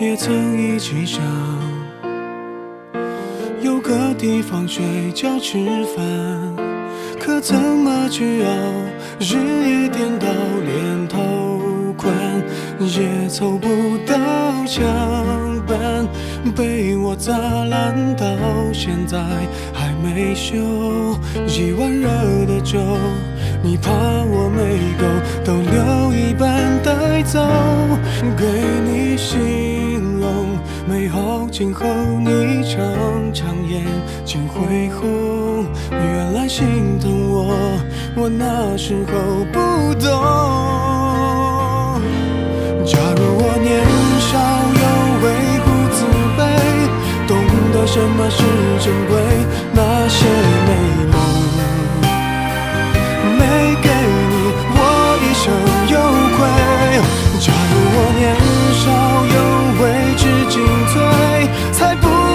也曾一起想有个地方睡觉吃饭，可怎么去熬？日夜颠倒，连头款也凑不到墙板，被我砸烂到现在还没修。一碗热的粥，你怕我没够，都留一半带走，给你形美好今后，你常常眼睛会红。原来心疼我，我那时候不懂。假如我年少有为不自卑，懂得什么是珍贵，那些美梦没给才不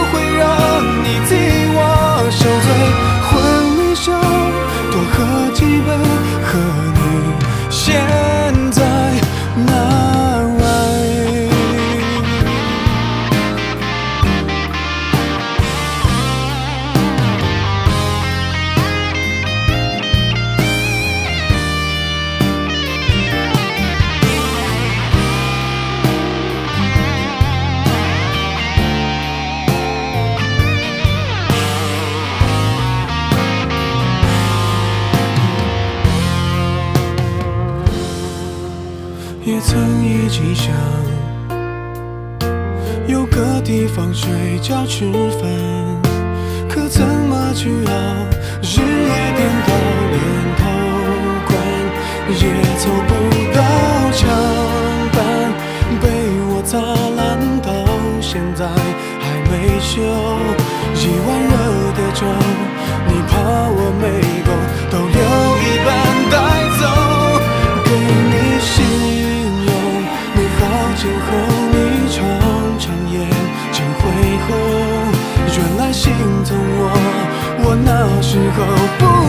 睡觉吃饭，可怎么去熬？日夜颠倒，连头款也凑不到墙板，被我砸烂到现在还没修。一碗热的粥，你怕我没够，都留一半那时候不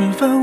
唱歌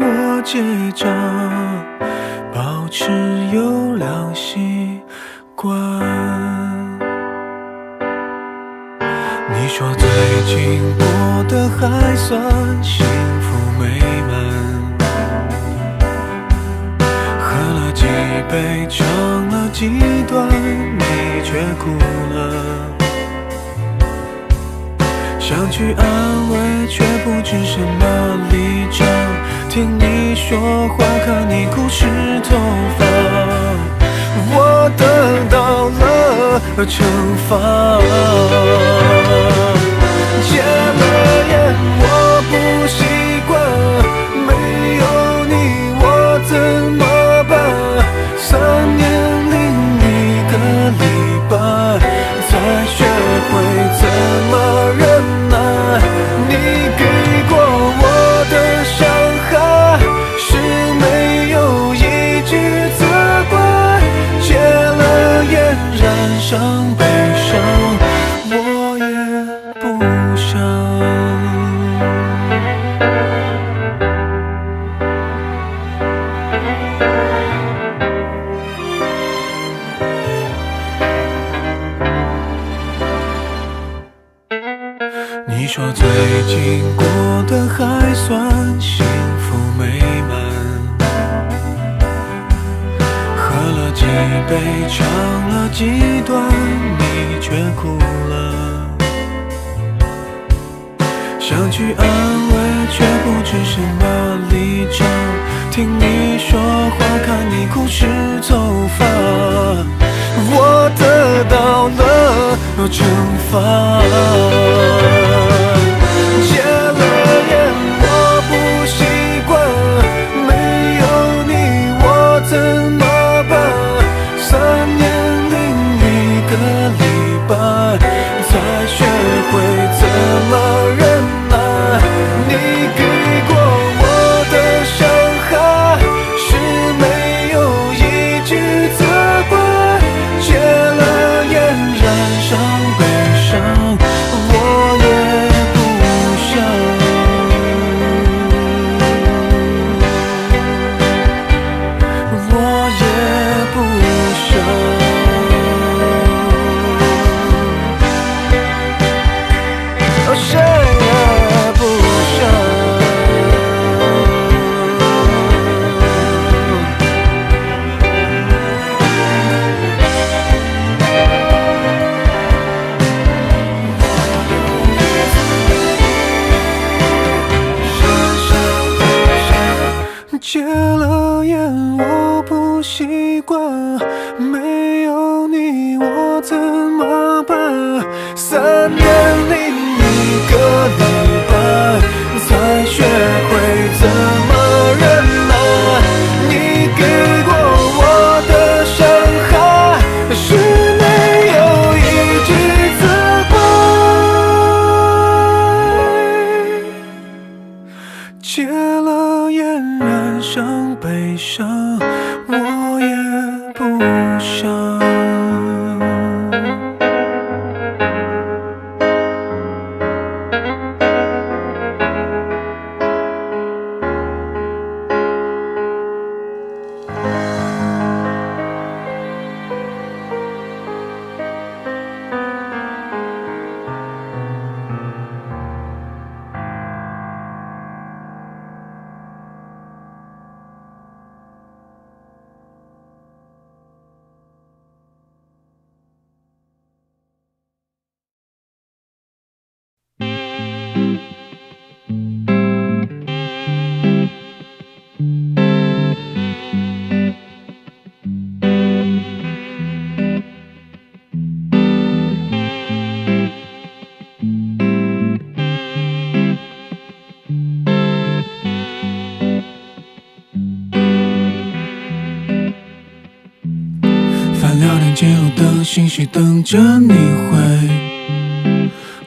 只等着你回，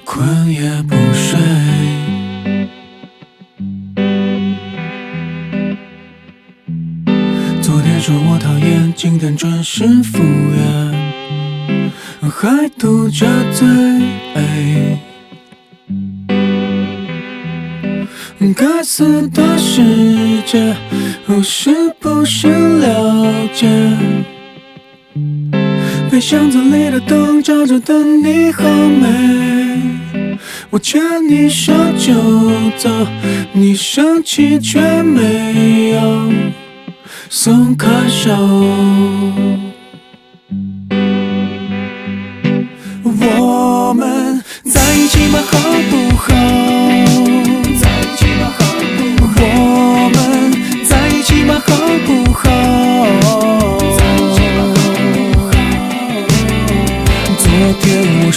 困也不睡。昨天说我讨厌，今天转世复原，还嘟着嘴。该死的世界，我是不是了解？在巷子里的灯照着的你好美，我牵你手就走，你生气却没有松开手。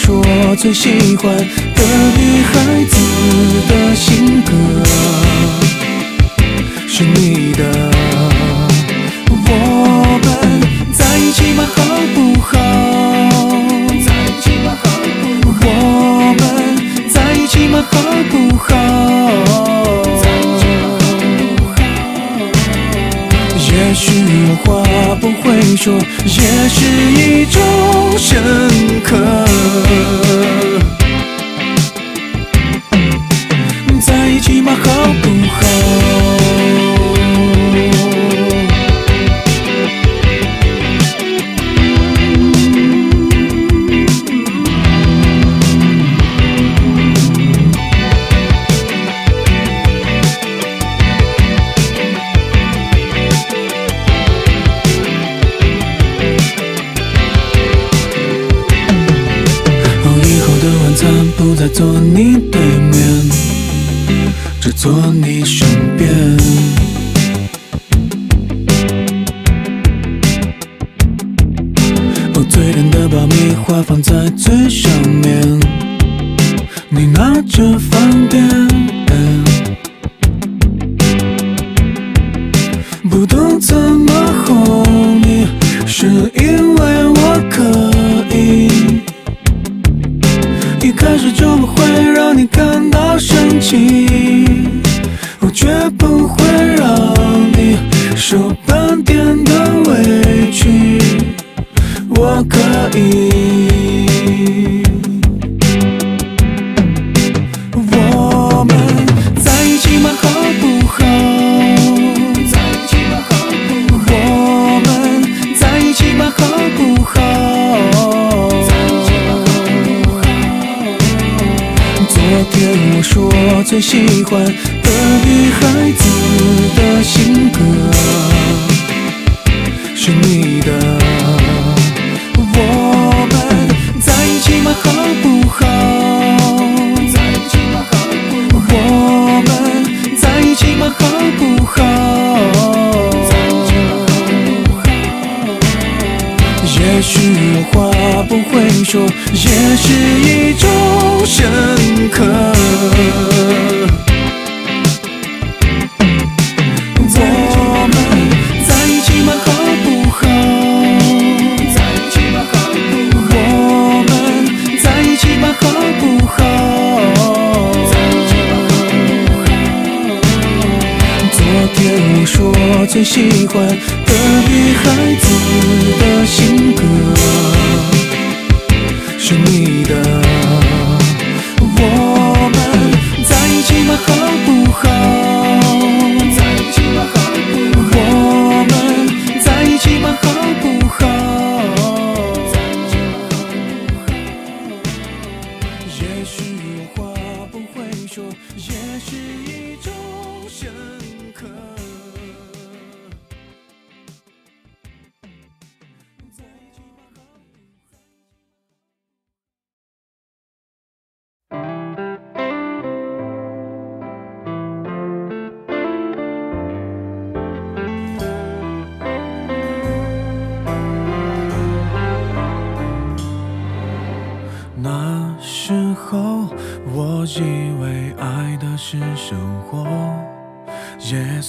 是我最喜欢的女孩子的性格，是你的。我们在一起吧，好不好？在一起吧，好不好？我们在一起吧，好不好？也许有话不会说，也是一种深刻。在一起嘛，好不？坐你对面只坐你身边。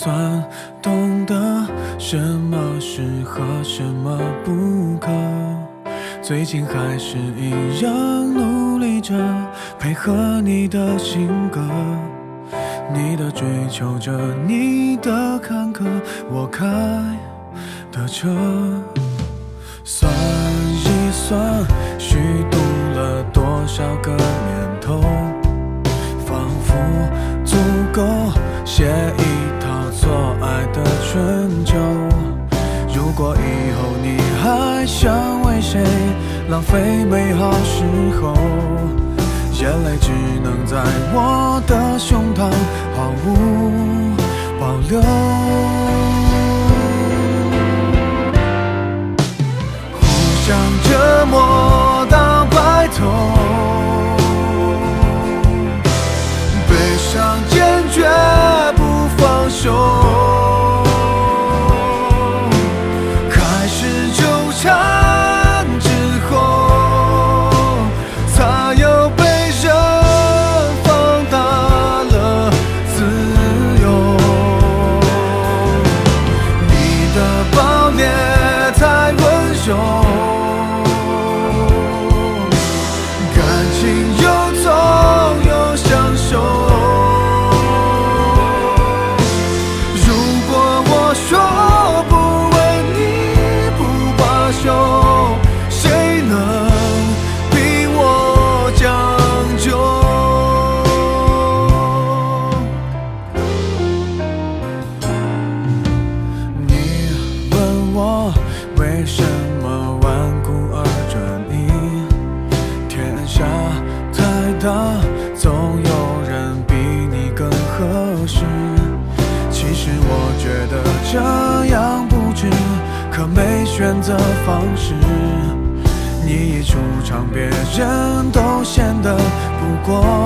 算懂得什么适合什么不可。最近还是一样努力着配合你的性格。你的追求者你的坎坷我开的车算一算虚度了多少个年头仿佛足够写一浪费美好时候眼泪只能在我的胸膛毫无保留。互相折磨到白头悲伤坚决不放手。过。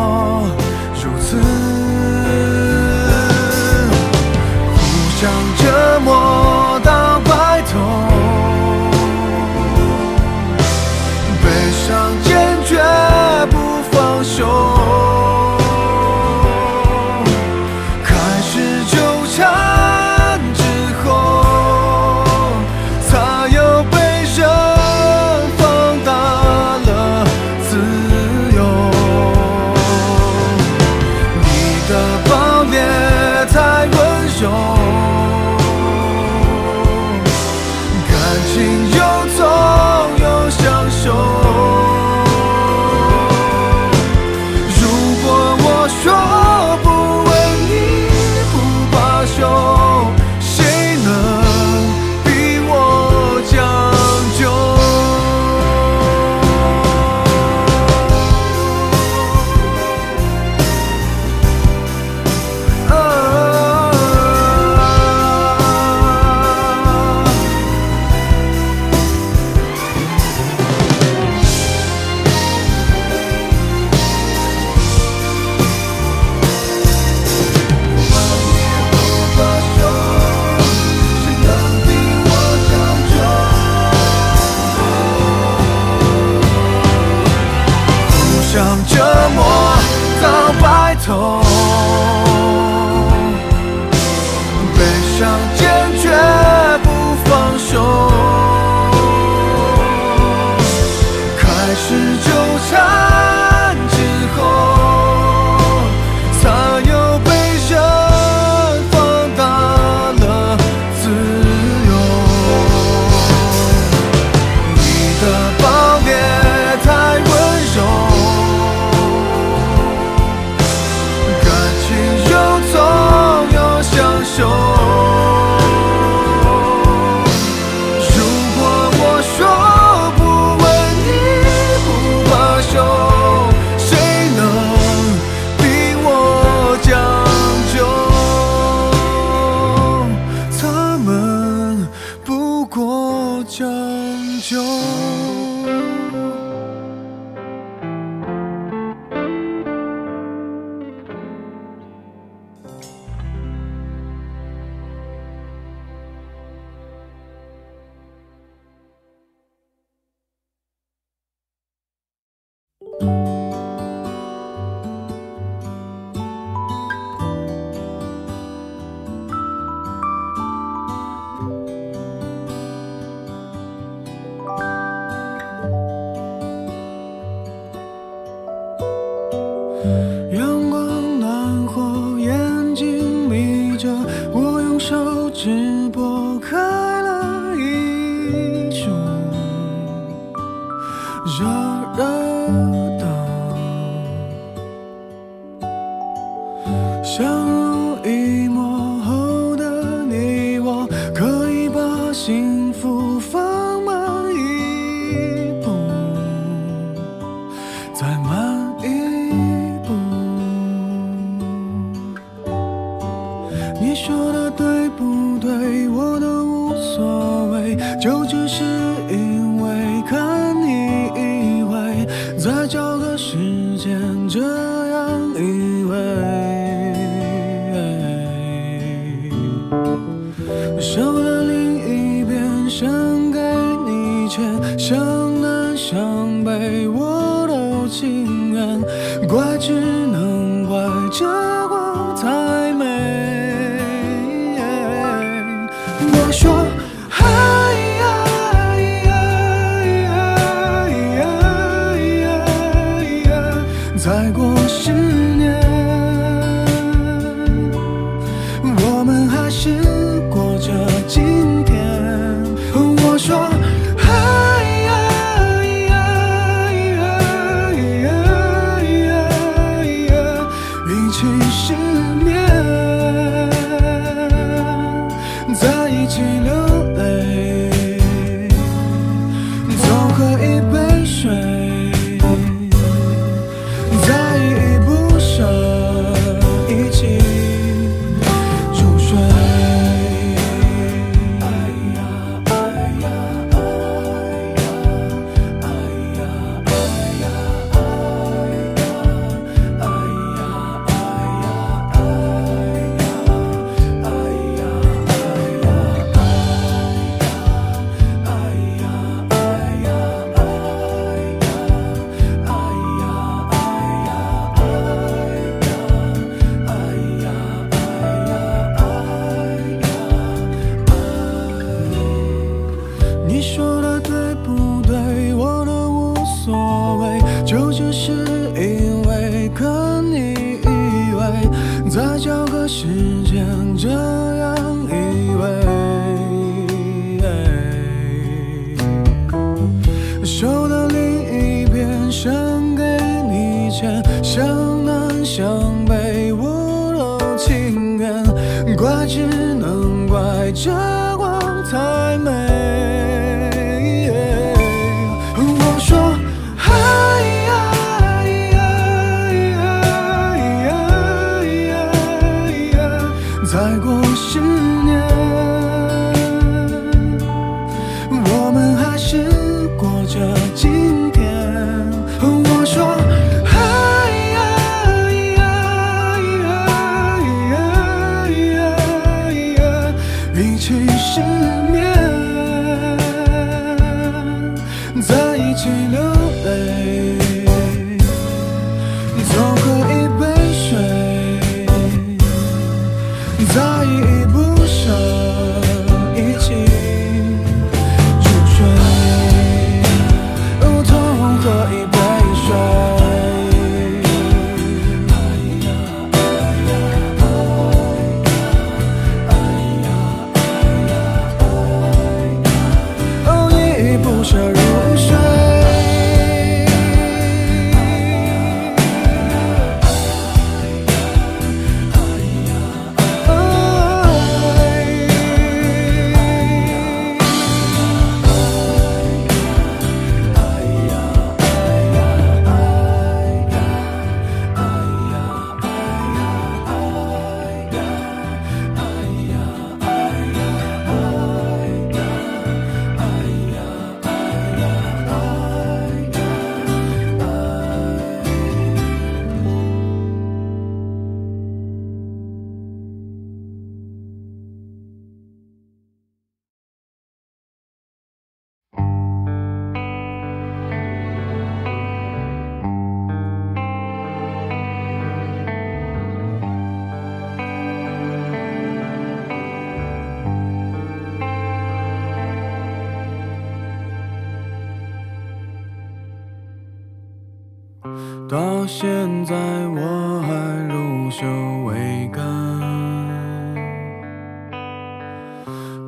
现在我还乳臭未干，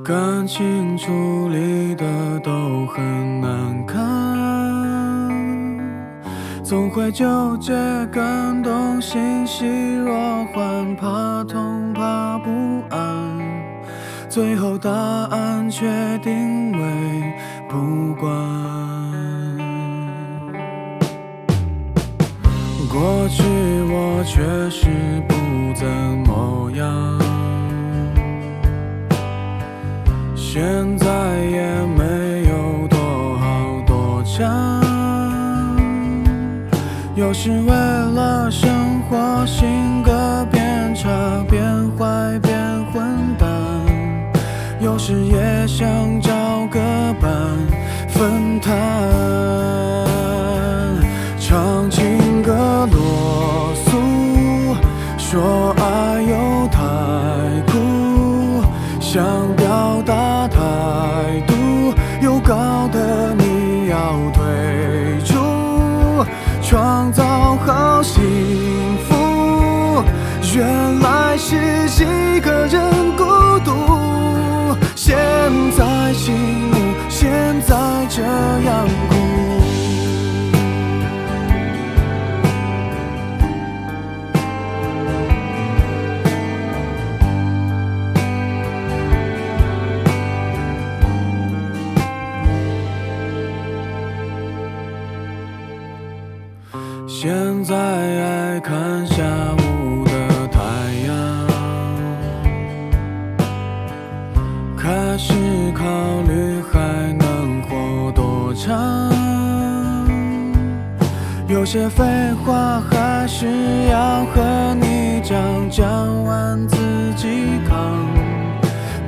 感情处理的都很难看，总会纠结，感动，欣喜若欢，怕痛怕不安，最后答案确定为不管。过去我确实不怎么样。现在也没有多好多强有时为了生活性格变差变坏变混蛋。有时也想找个伴分摊说爱又太苦，想表达态度，又搞得你要退出。创造好幸福，原来是一个人孤独。现在醒悟，现在这样些废话还是要和你讲，讲完自己扛。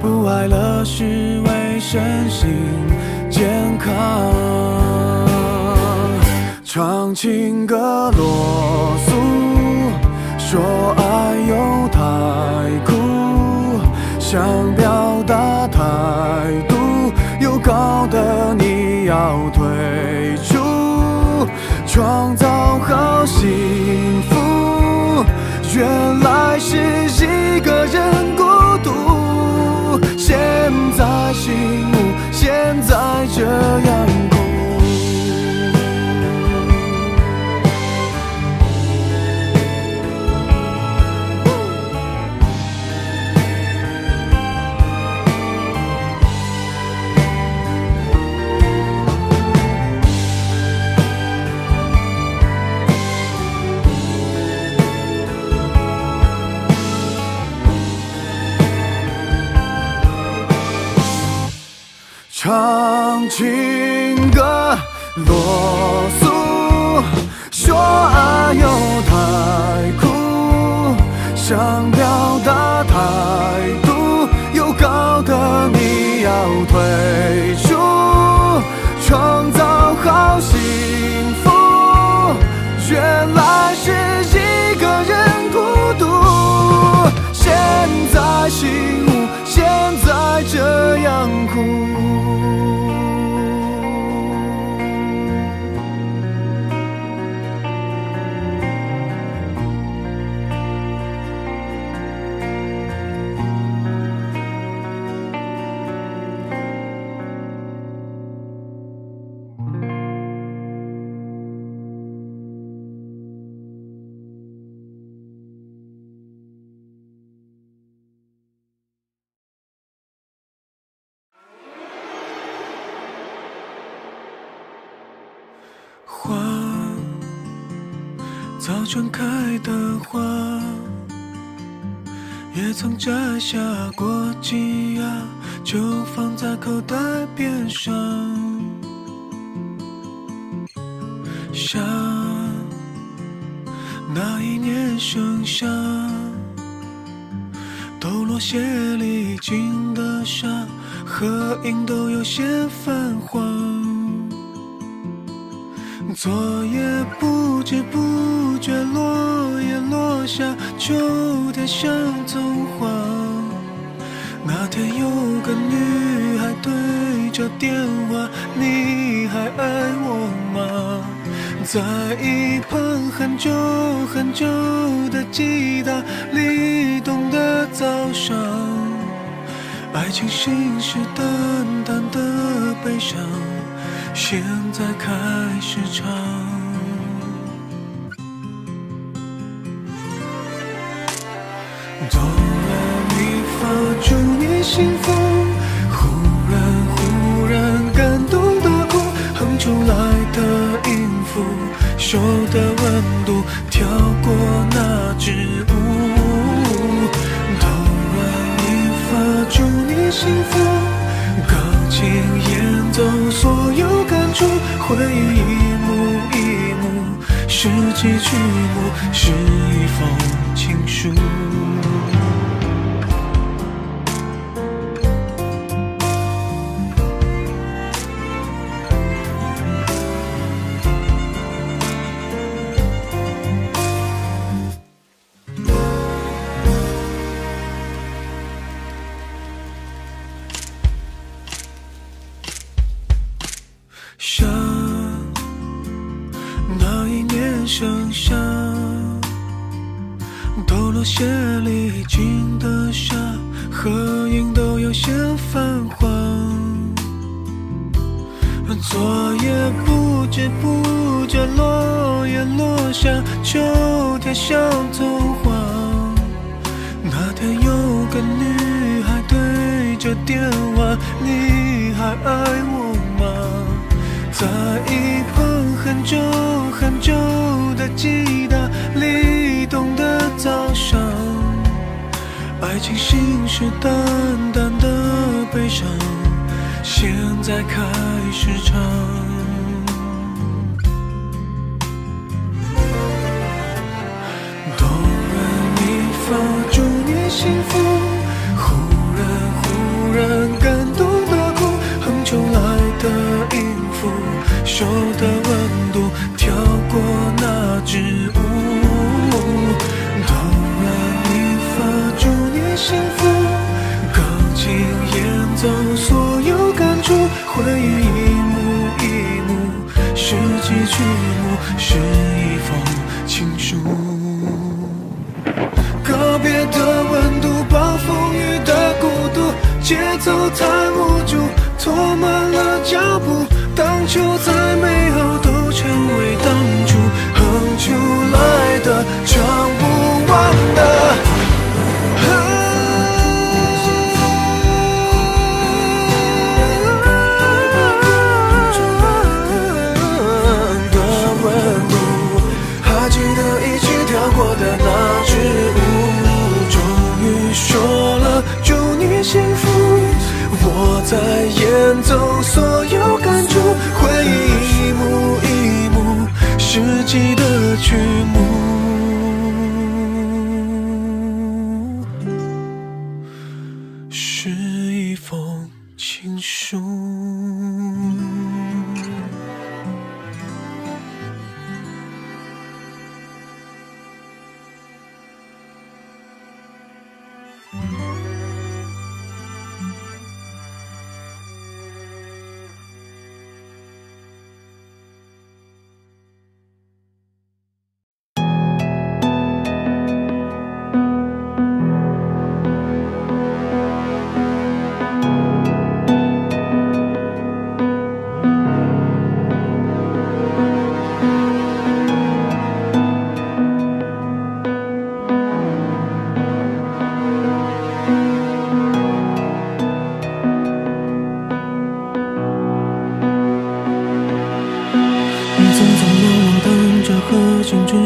不爱了是为身心健康。唱情歌啰嗦，说爱又太苦，想表达态度，又搞得你要退出。创造好幸福，原来是一个人孤独。现在醒悟，现在这样唱情歌啰盛开的花，也曾摘下过几芽，就放在口袋边上。夏，那一年盛夏，抖落鞋里进的沙，合影都有些泛黄。昨夜不知不觉，落叶落下，秋天像童话。那天有个女孩对着电话，你还爱我吗？在一旁很久很久的吉他里懂的早上，爱情信誓旦旦的悲伤。现在开始唱，祝你幸福！忽然忽然感动的哭，哼出来的音符，手的温度跳过那支舞。突然你发，祝你幸福。钢琴演奏所有感触，回忆一幕一幕，是几曲目，是一封。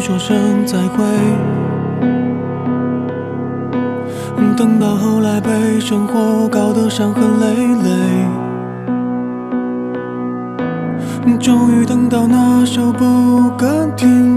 说声再会。等到后来被生活搞得伤痕累累终于等到那首不敢听。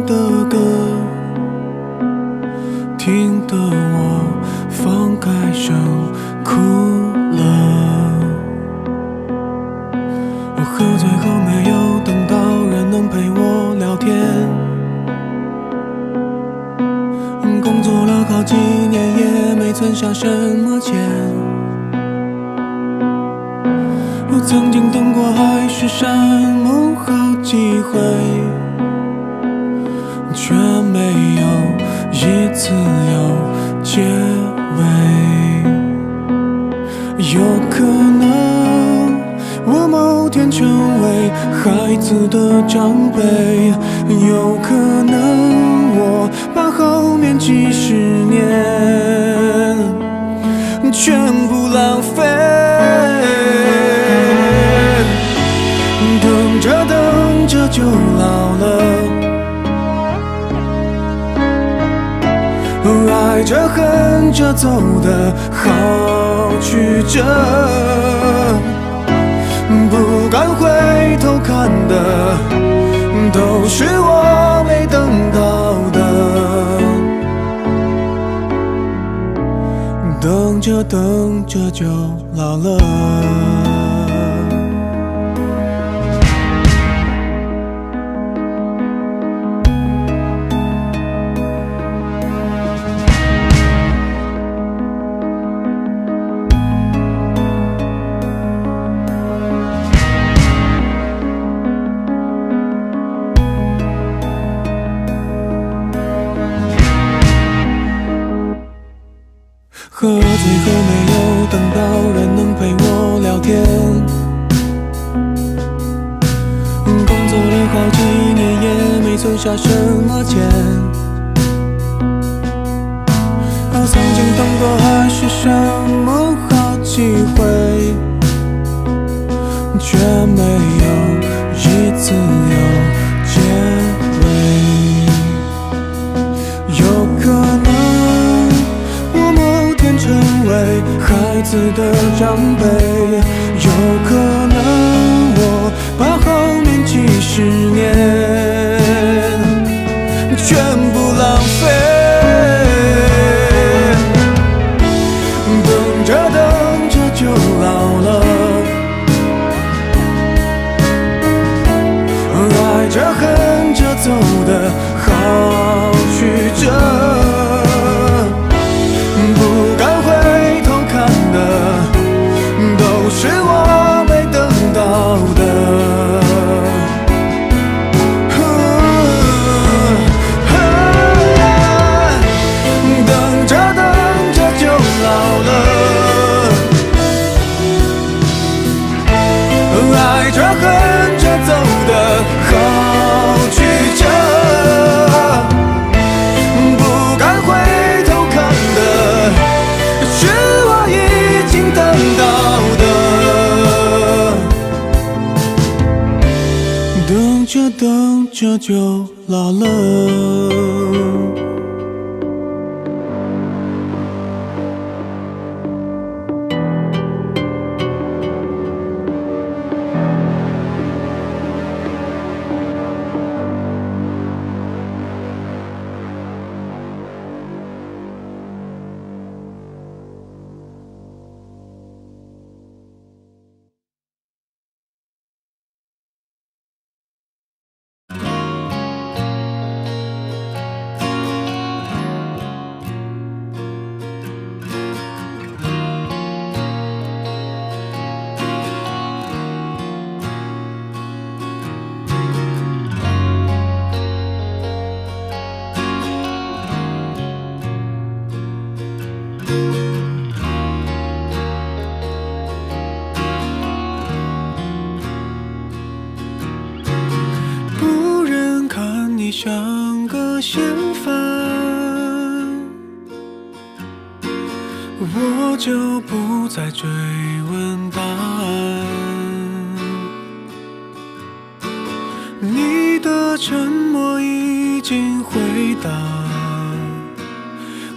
沉默已经回答，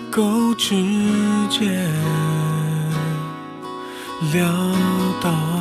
够直接了当。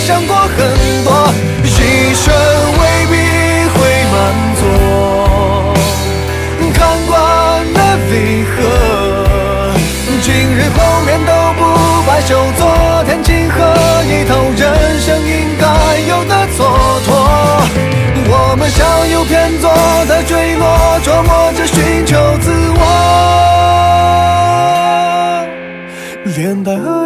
想过很多，一生未必会满足。看惯了离合，今日碰面都不摆手。昨天情喝一头，人生应该有的蹉跎。我们向右偏左的坠落，琢磨着寻求自我，连带。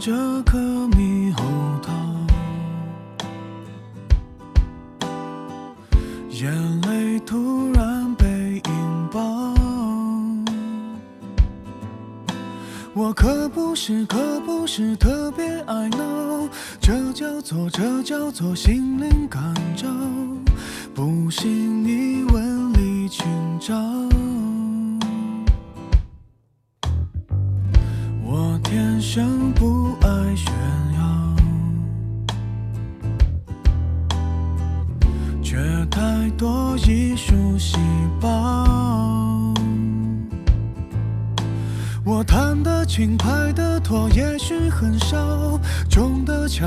这颗猕猴桃，眼泪突然被引爆。我可不是，可不是特别爱闹，这叫做，这叫做心灵感召，不信你问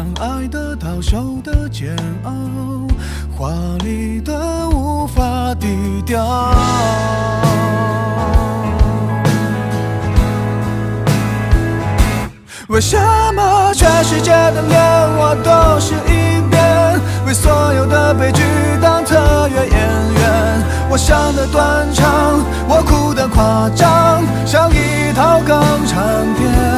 中的枪，爱得到，受的煎熬，华丽的无法低调。为什么全世界的脸我都是一遍？为所有的悲剧当特约演员？我想的断肠，我哭的夸张，像一套港产片。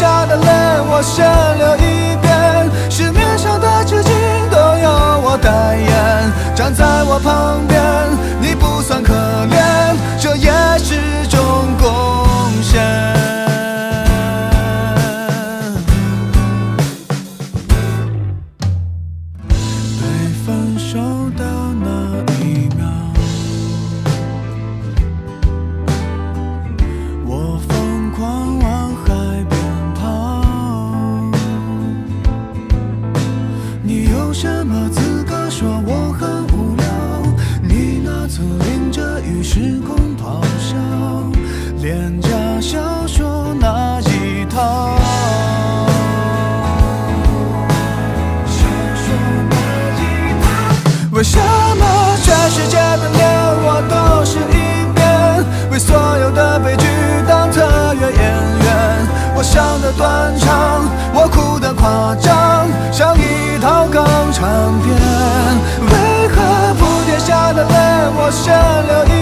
下的泪我先流一遍？市面上的纸巾都由我代言，站在我旁边，你不算可怜，这也是我先流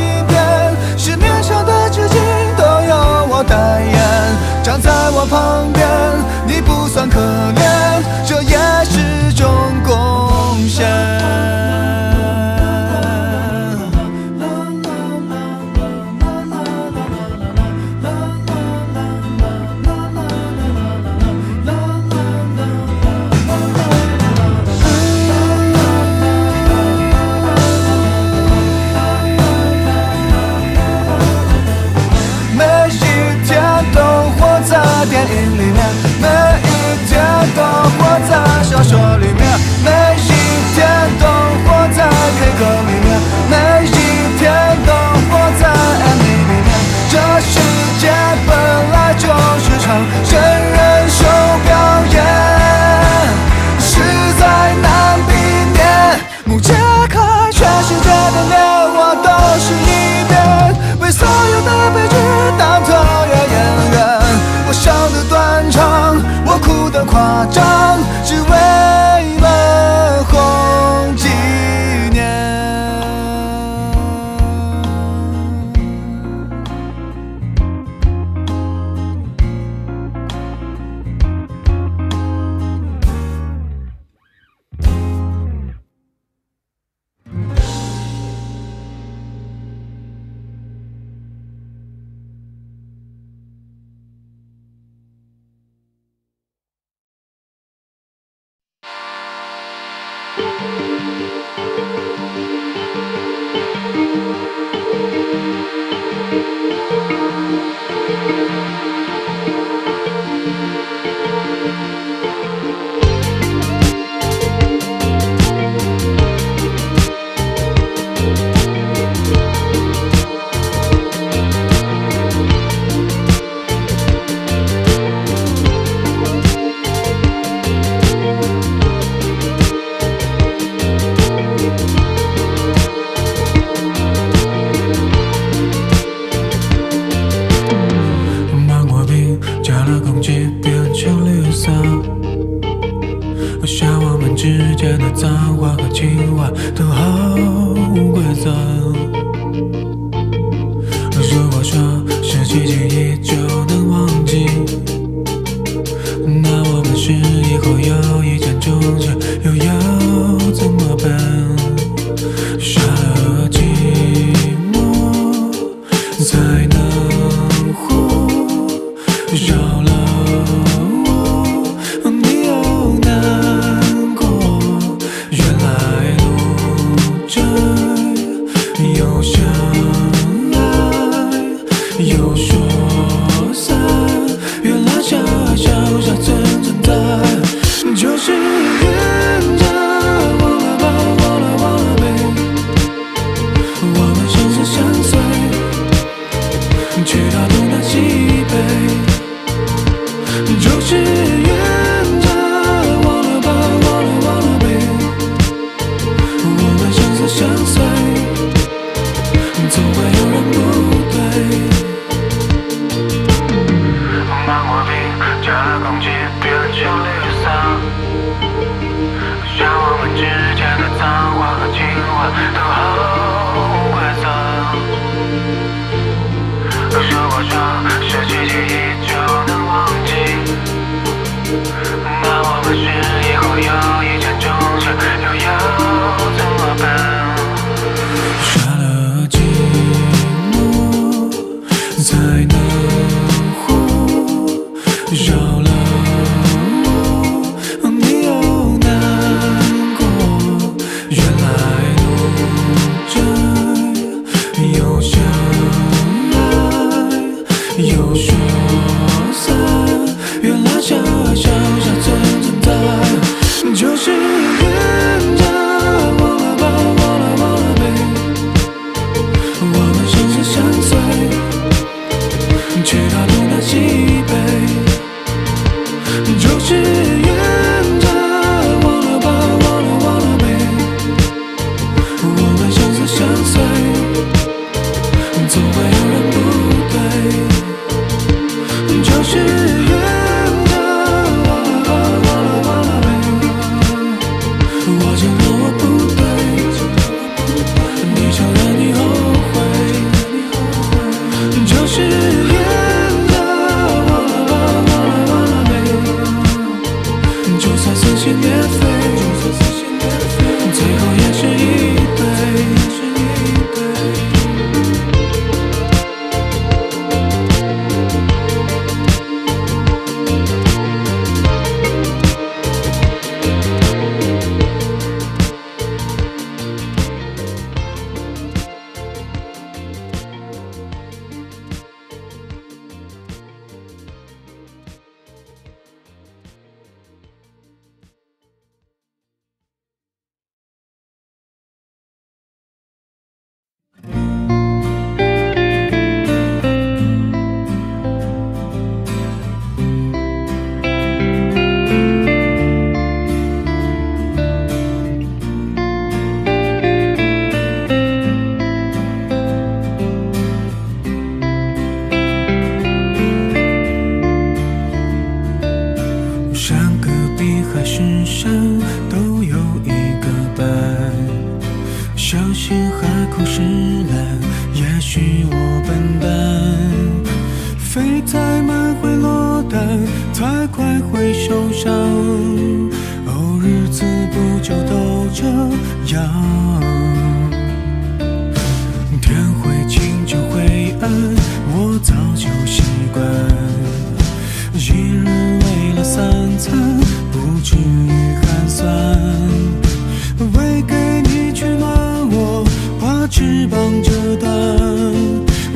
翅膀折断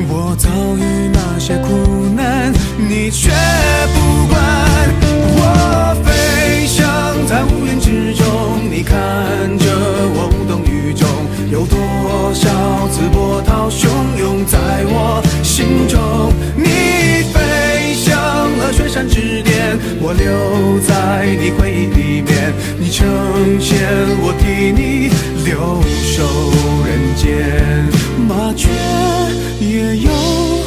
我遭遇那些苦难你却不管。我飞翔在乌云之中你看着我无动于衷。有多少次波涛汹涌在我心中你飞向了雪山之巅。我留在你回忆里。你成仙我替你留守人间麻雀也有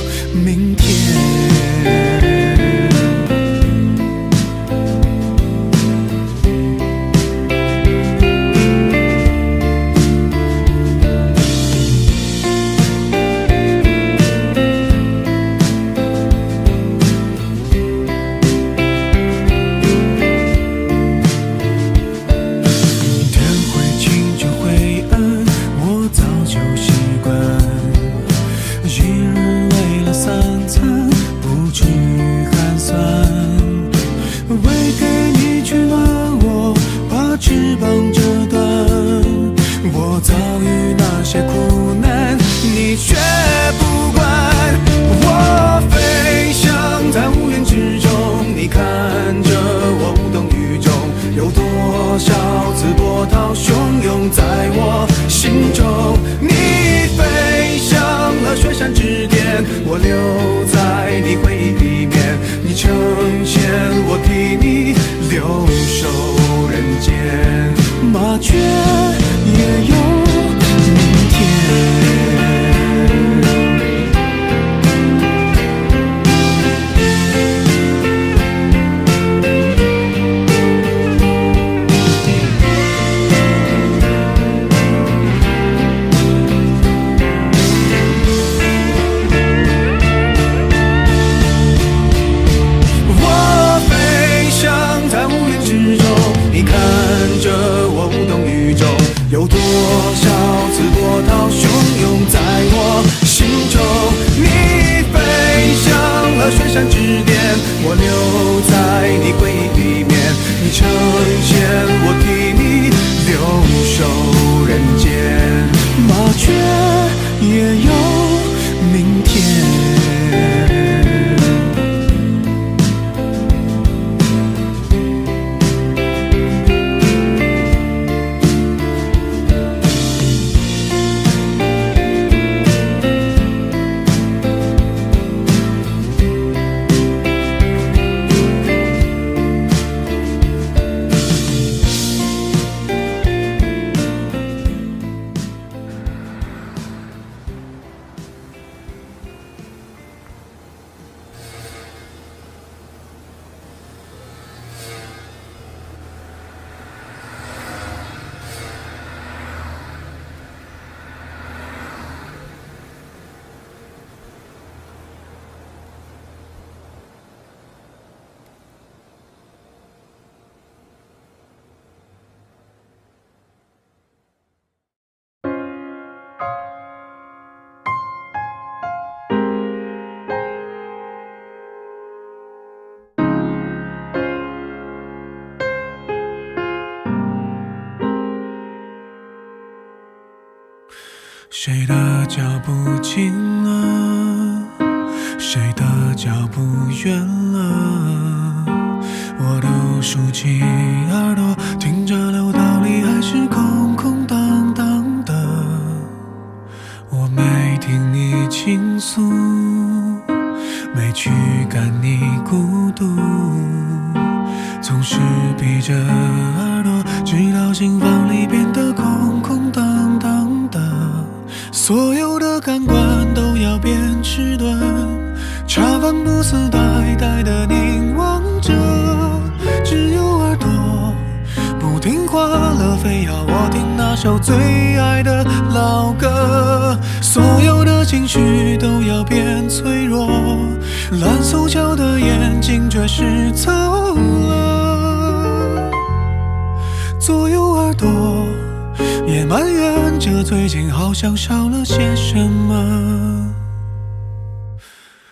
了些什么？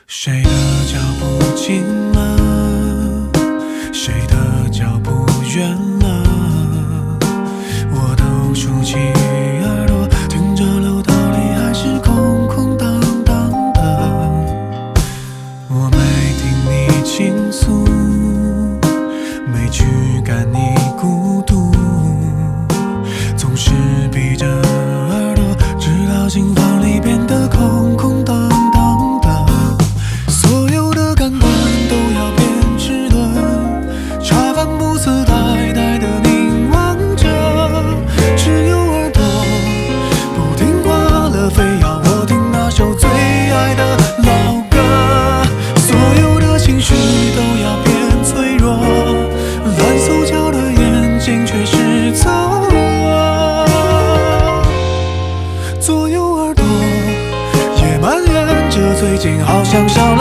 谁的脚步近了？谁的脚步远了？想象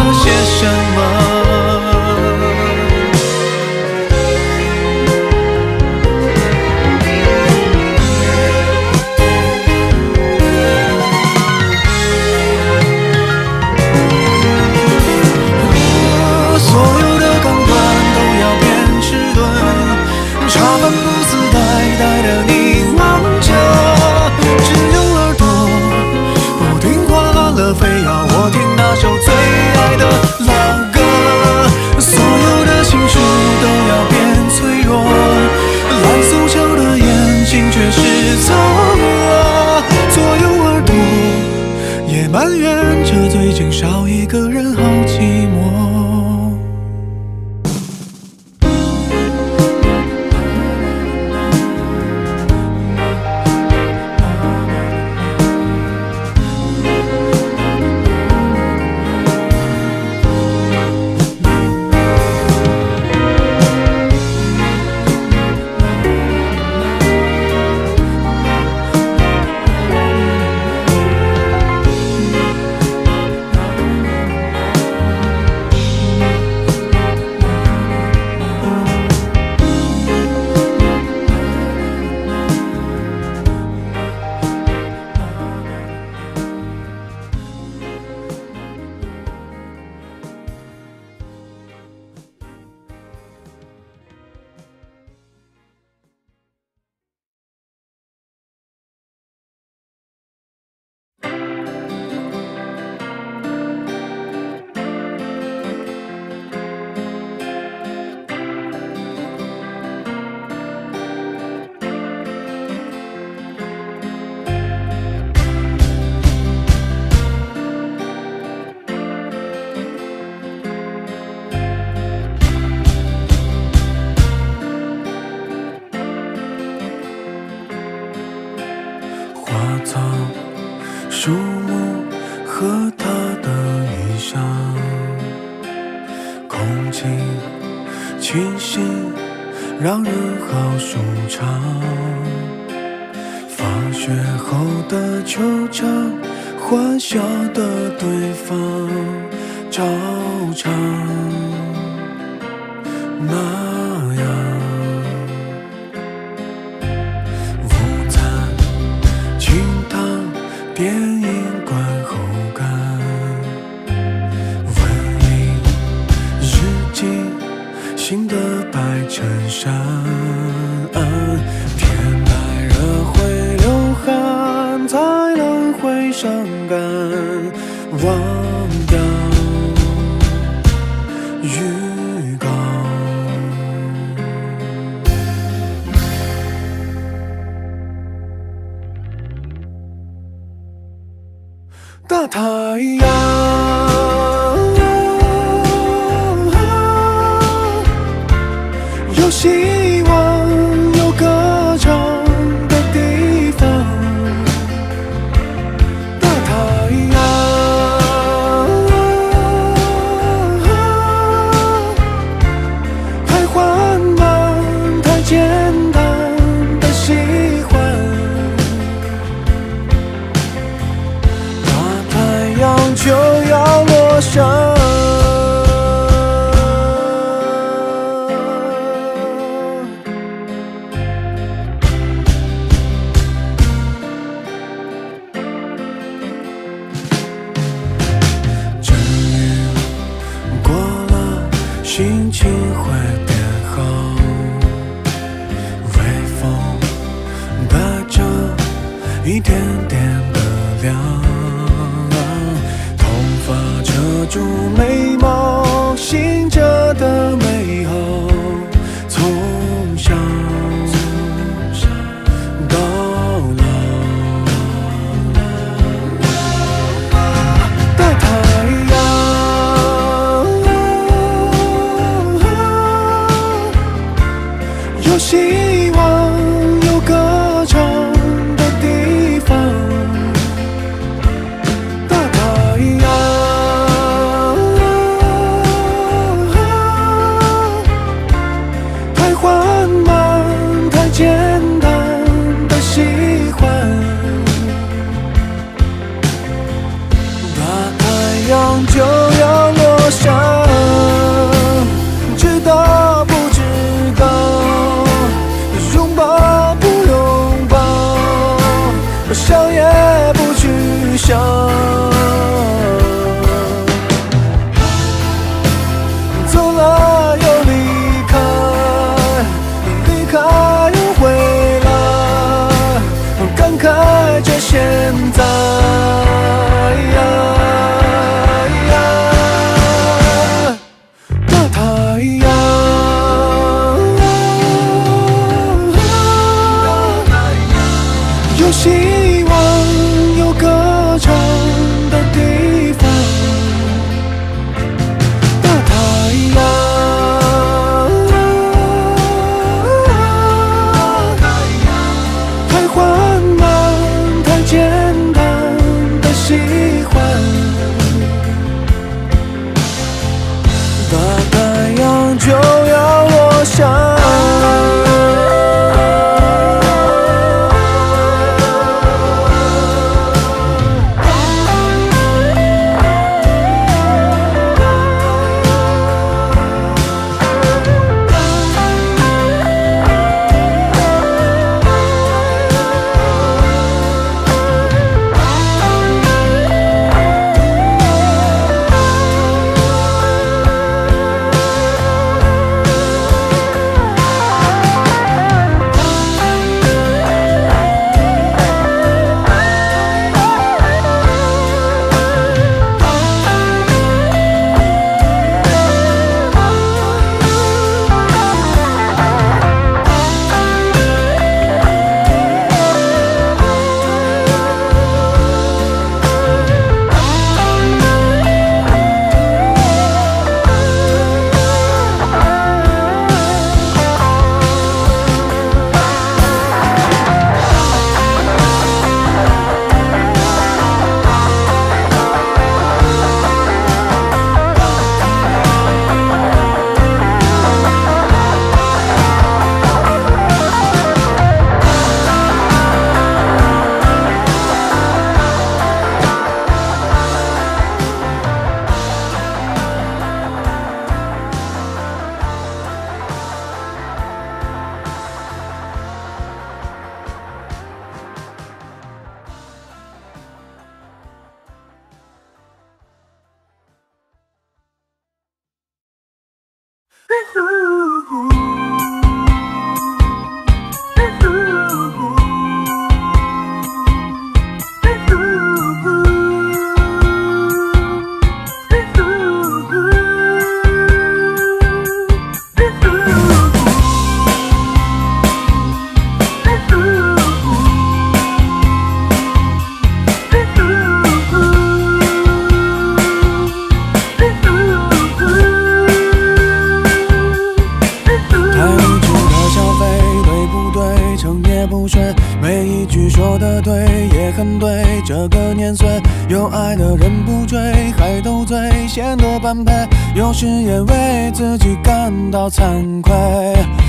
惭愧，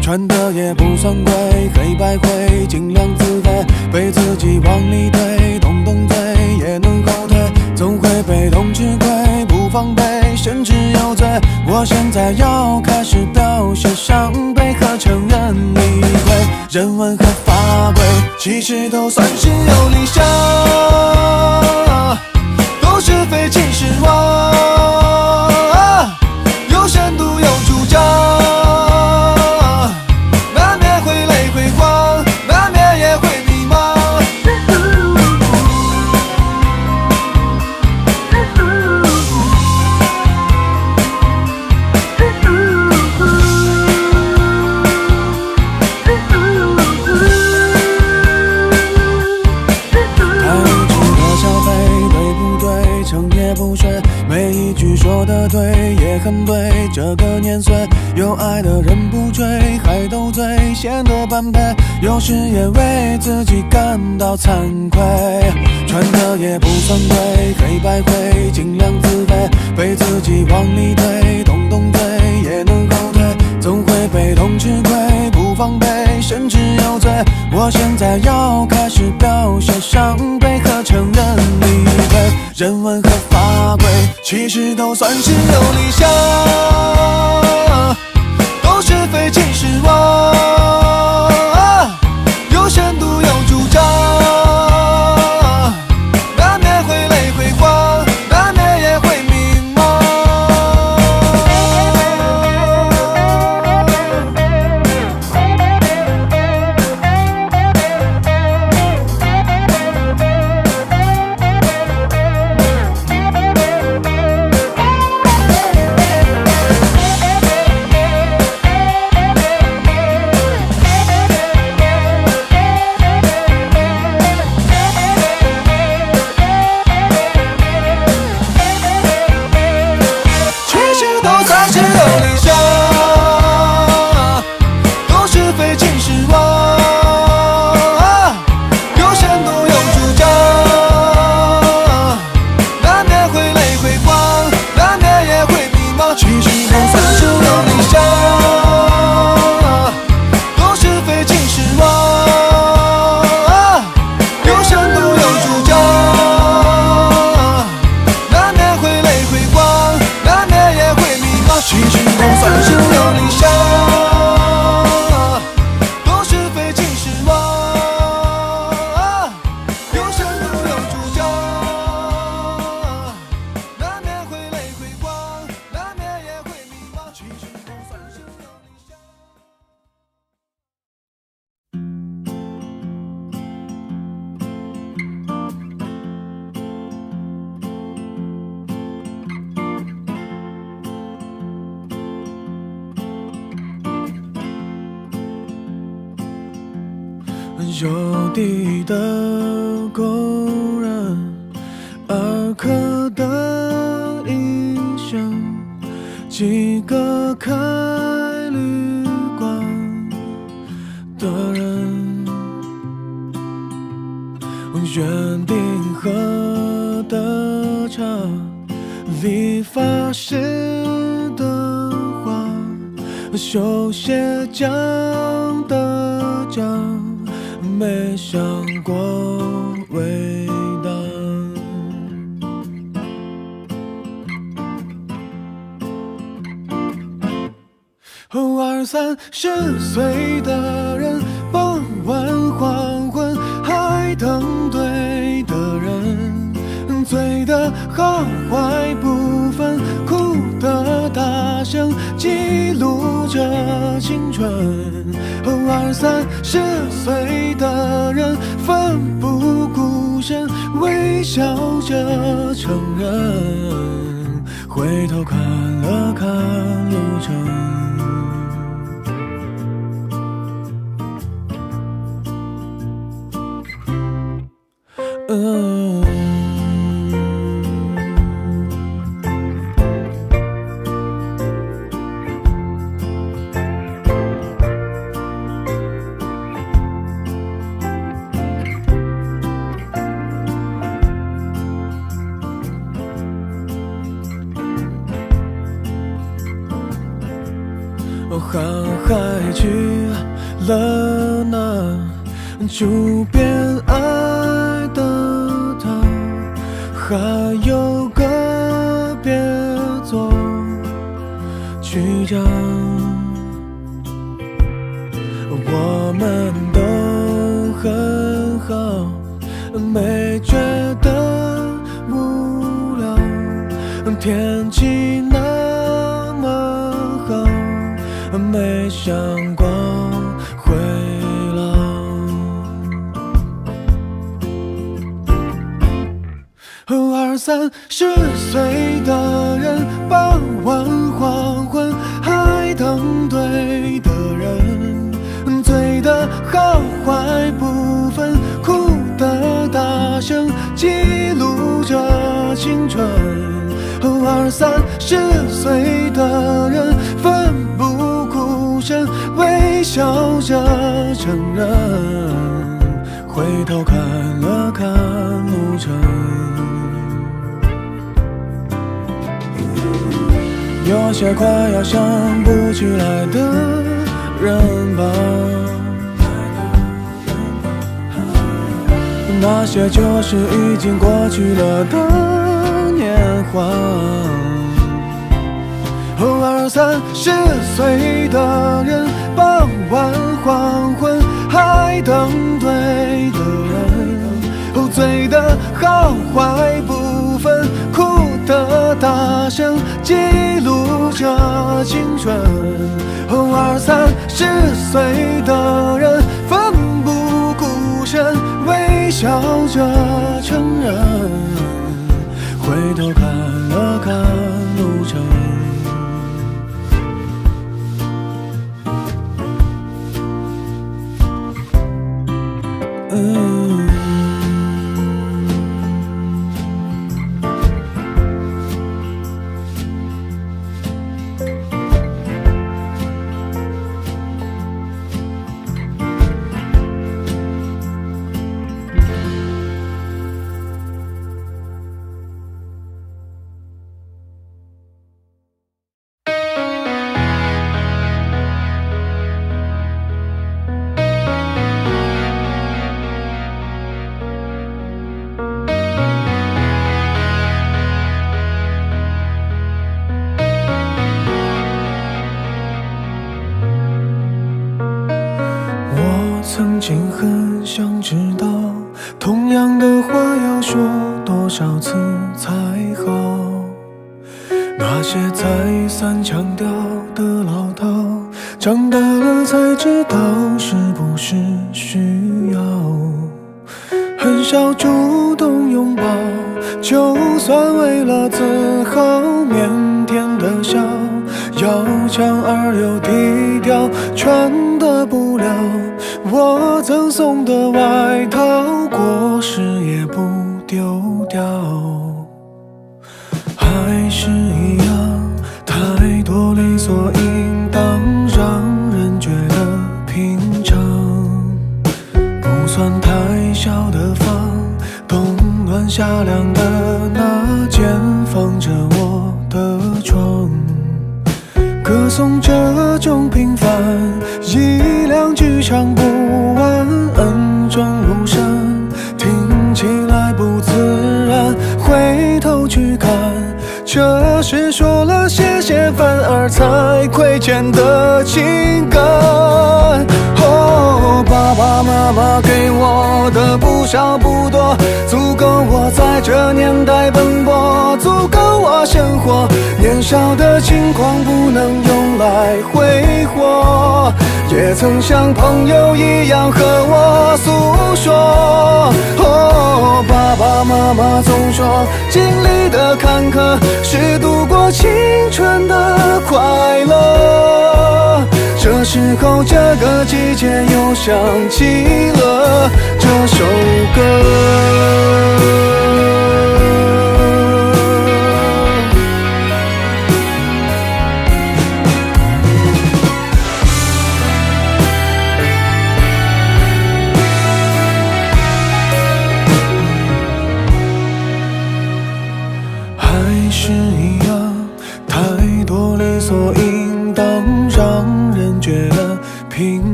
穿的也不算贵，黑白灰，尽量自卑，被自己往里推，动动嘴也能后退，总会被动吃亏，不防备，甚至有罪。我现在要开始表现伤悲和承认理亏，人文和法规，其实都算是有理想，都是非，其实我。般配。有时也为自己感到惭愧，穿的也不算贵，黑白灰，尽量自卑，被自己往里推，动动嘴也能后退，总会被动吃亏，不防备，甚至有罪。我现在要开始表现伤悲和承认理亏，人文和法规。其实都算是有理想，都是非，其实我了那就变爱的他，还有个别做去找，十岁的人，傍晚黄昏还等对的人，醉的好坏不分，哭的大声，记录着青春。二三十岁的人，奋不顾身，微笑着承认，回头看了看路程。有些快要想不起来的人吧，那些就是已经过去了的年华。二三十岁的人，傍晚黄昏还等对的人，醉的好坏不，的大声，记录着青春。二三十岁的人，奋不顾身，微笑着承认，回头看了看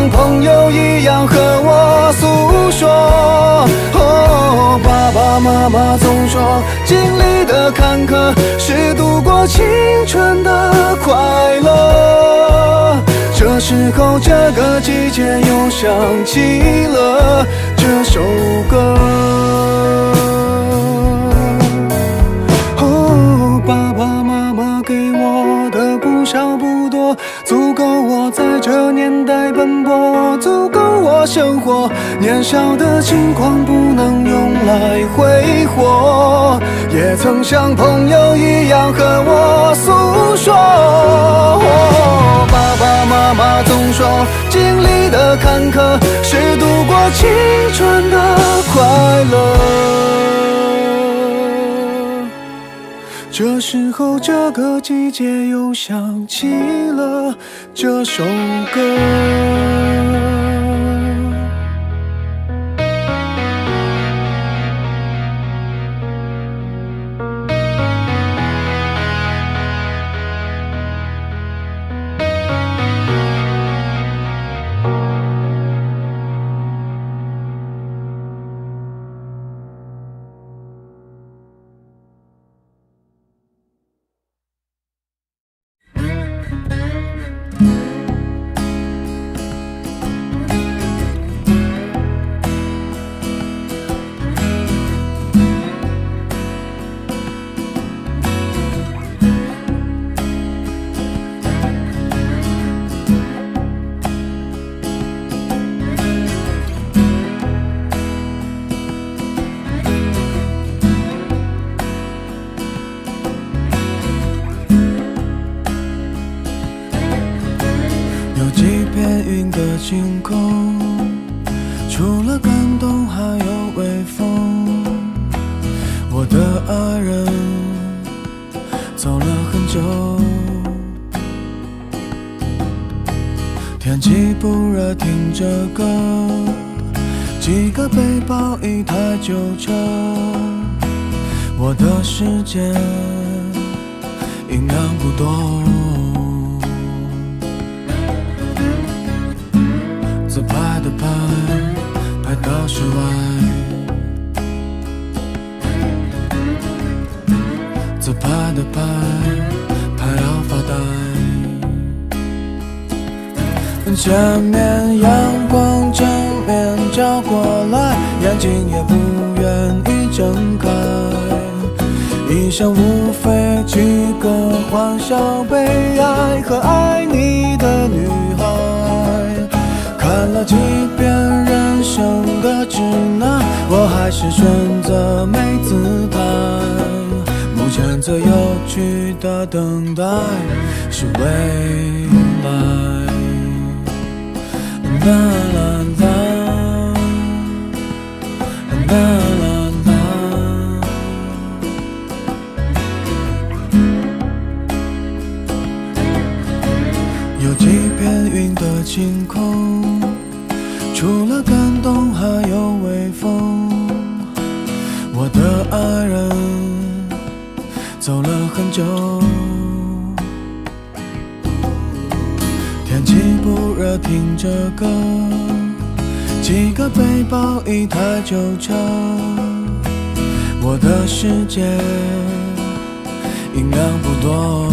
像朋友一样和我诉说。哦，爸爸妈妈总说经历的坎坷是度过青春的快乐。这时候，这个季节又想起了这首歌。年少的轻狂不能用来挥霍也曾像朋友一样和我诉说爸爸妈妈总说经历的坎坷是度过青春的快乐。这时候这个季节又想起了这首歌。听着歌，几个背包，一台旧车，我的世界音量不多。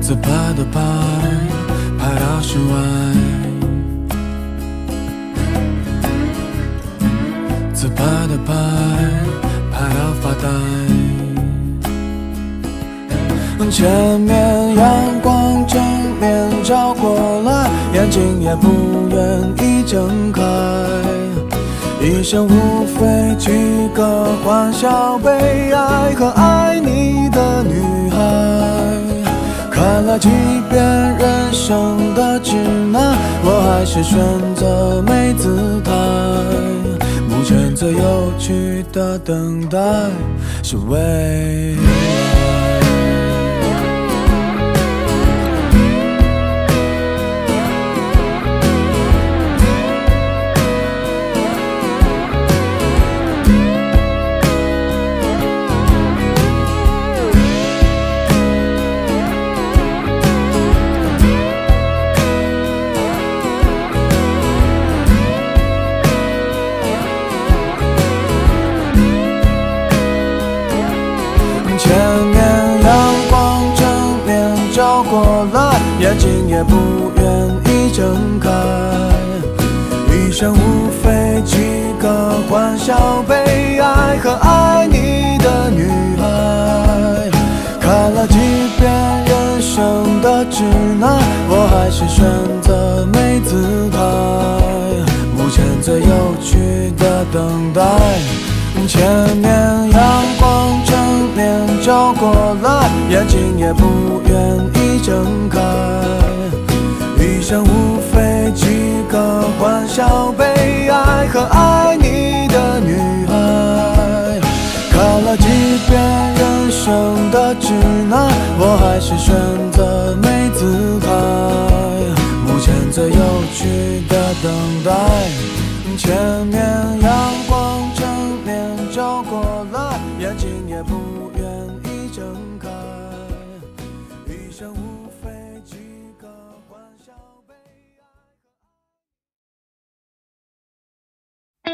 自拍的拍，拍到室外。自拍的拍，拍到发呆。前面阳光正面照过来，眼睛也不愿意睁开。一生无非几个欢笑、悲哀和爱你的女孩。看了几遍人生的指南，我还是选择没姿态。目前最有趣的等待是未来。也不愿意睁开。一生无非几个欢笑、悲哀和爱你的女孩。看了几遍人生的指南，我还是选择没姿态。目前最有趣的等待。前面阳光正面照过来，眼睛也不笑、悲哀和爱你的女孩。看了几遍人生的指南，我还是选择没姿态。目前最有趣的等待。前面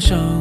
感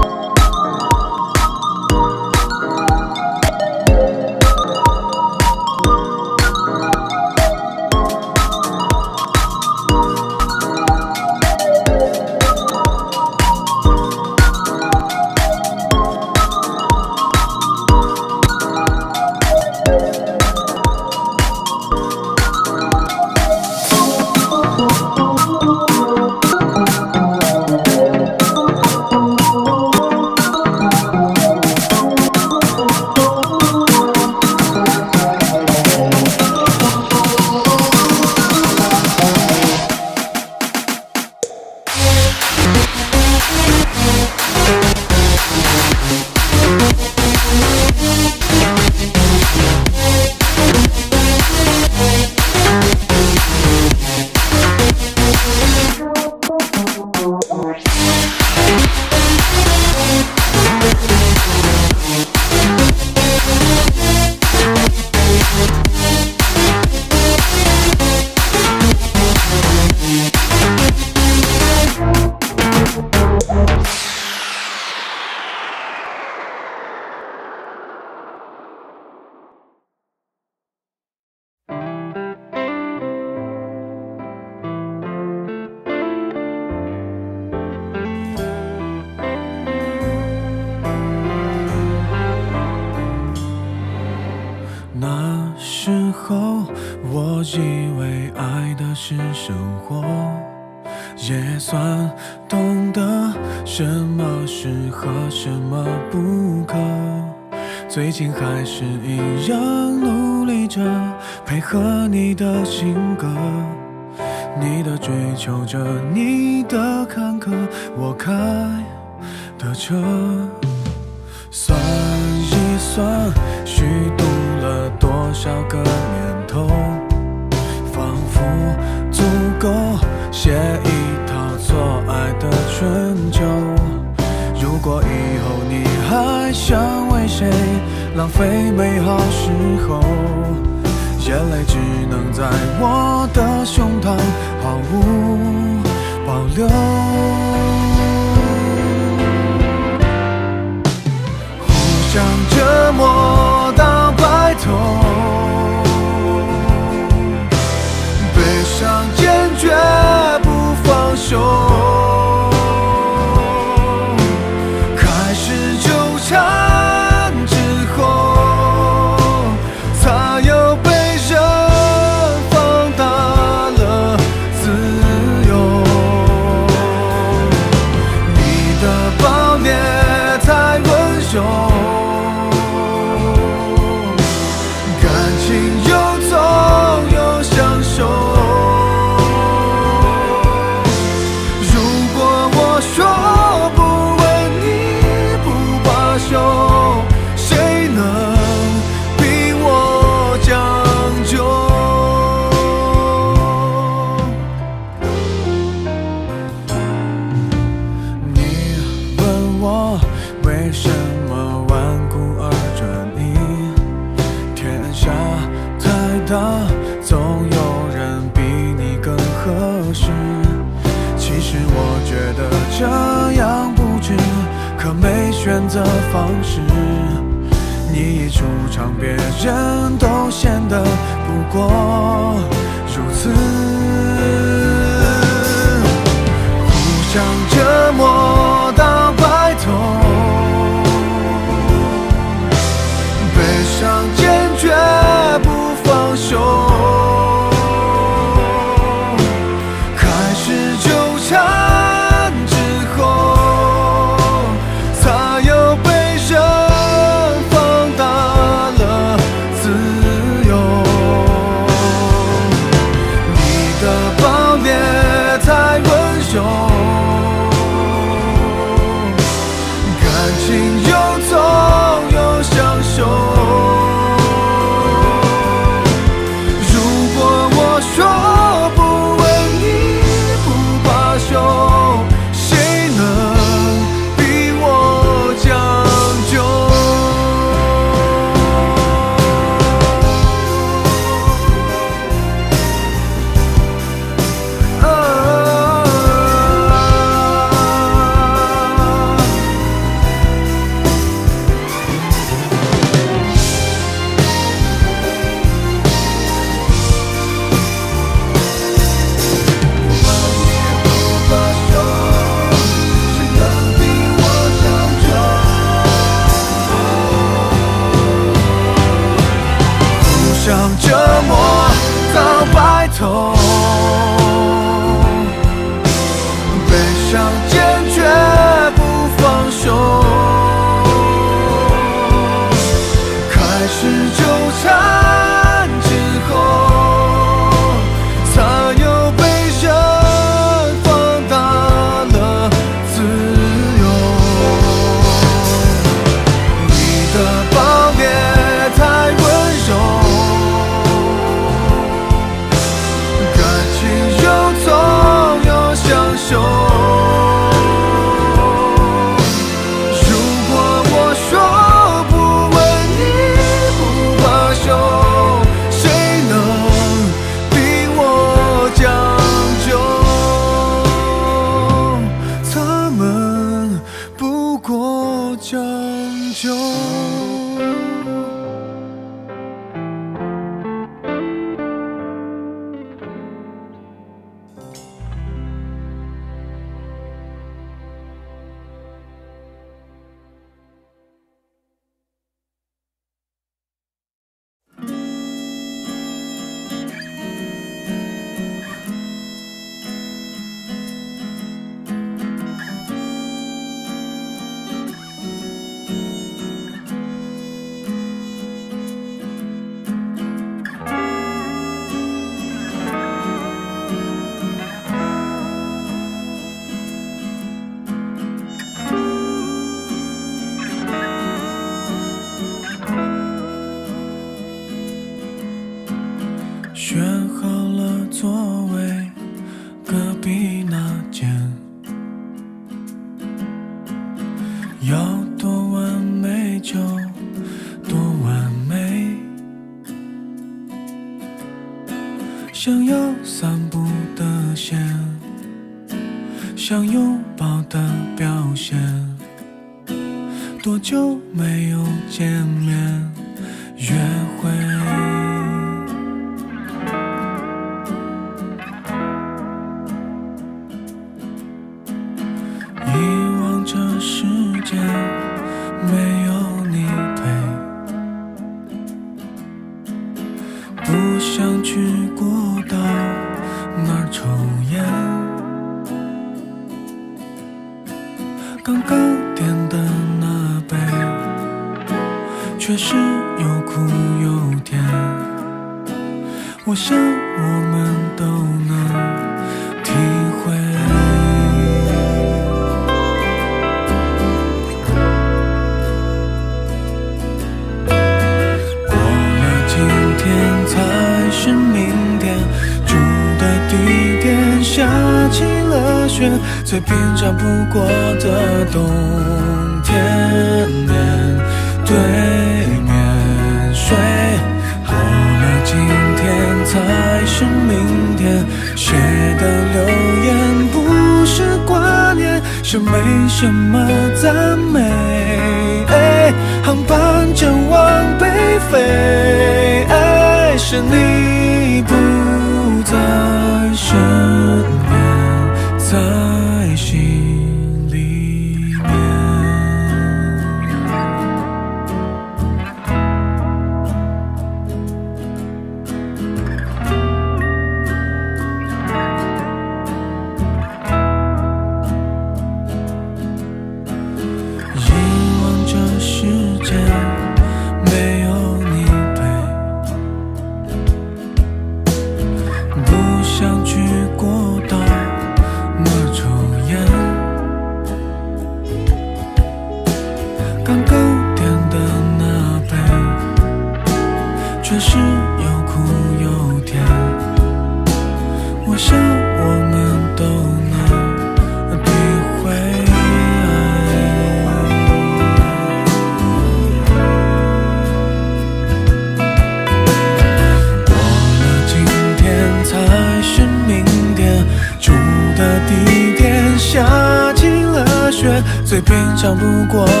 抢不过。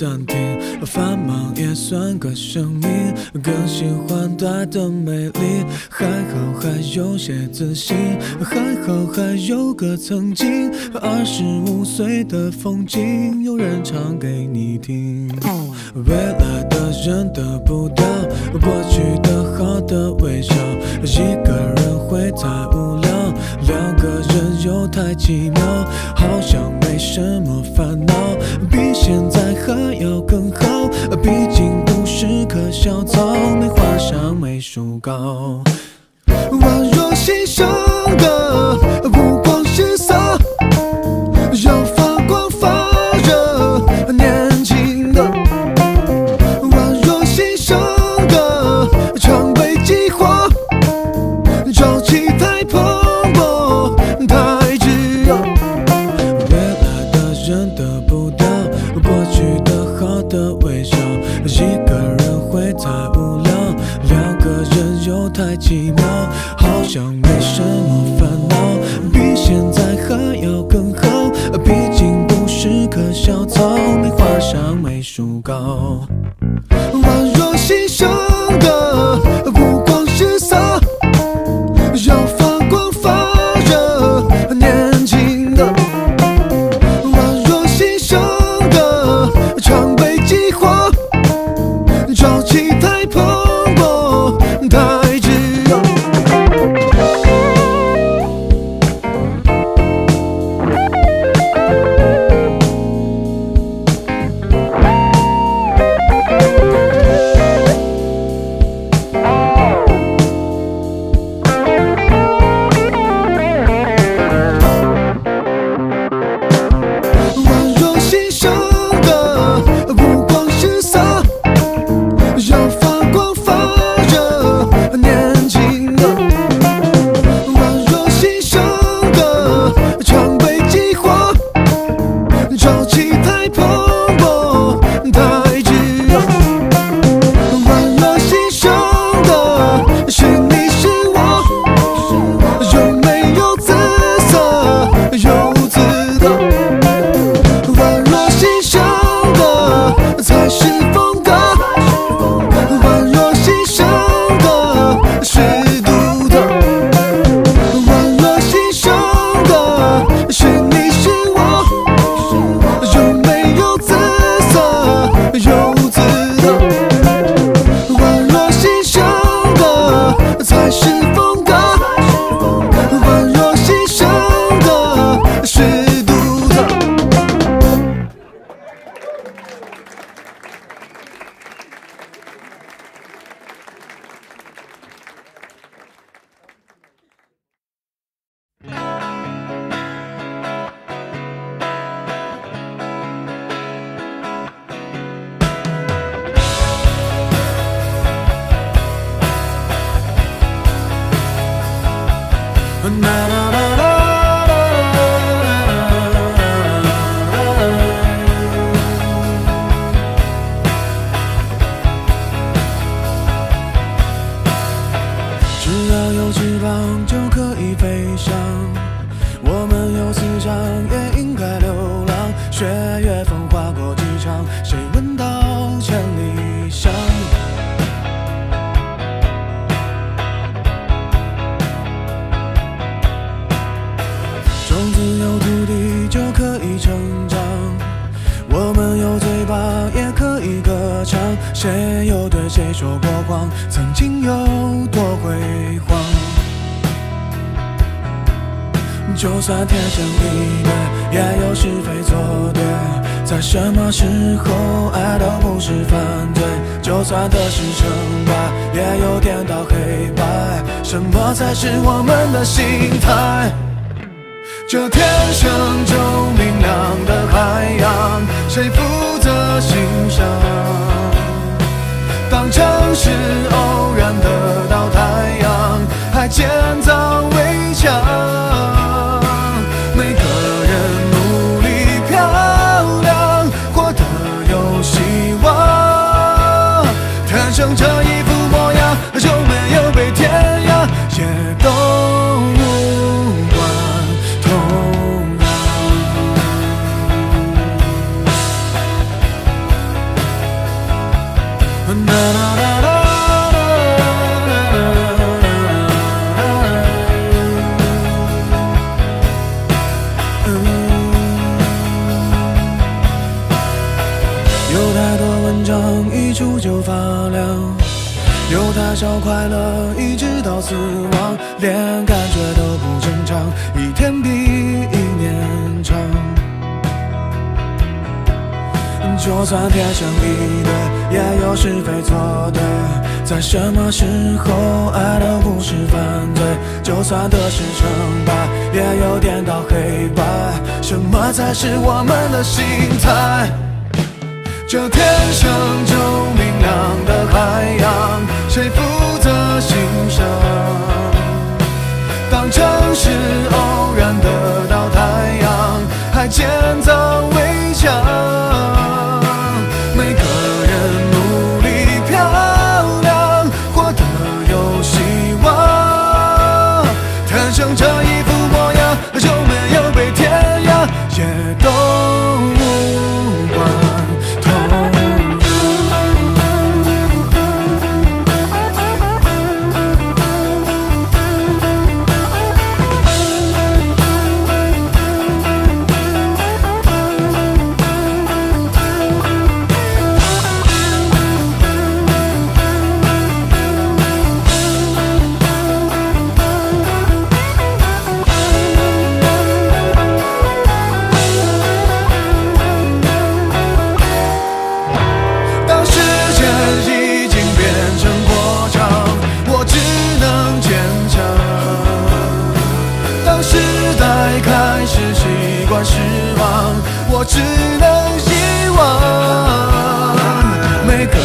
暂停，繁忙也算个生命，更新换代的美丽，还好还有些自信，还好还有个曾经。二十五岁的风景，有人唱给你听。未来的人得不到过去的好的微笑，一个人会太无聊，两个人又太奇妙。我只能遗忘。每个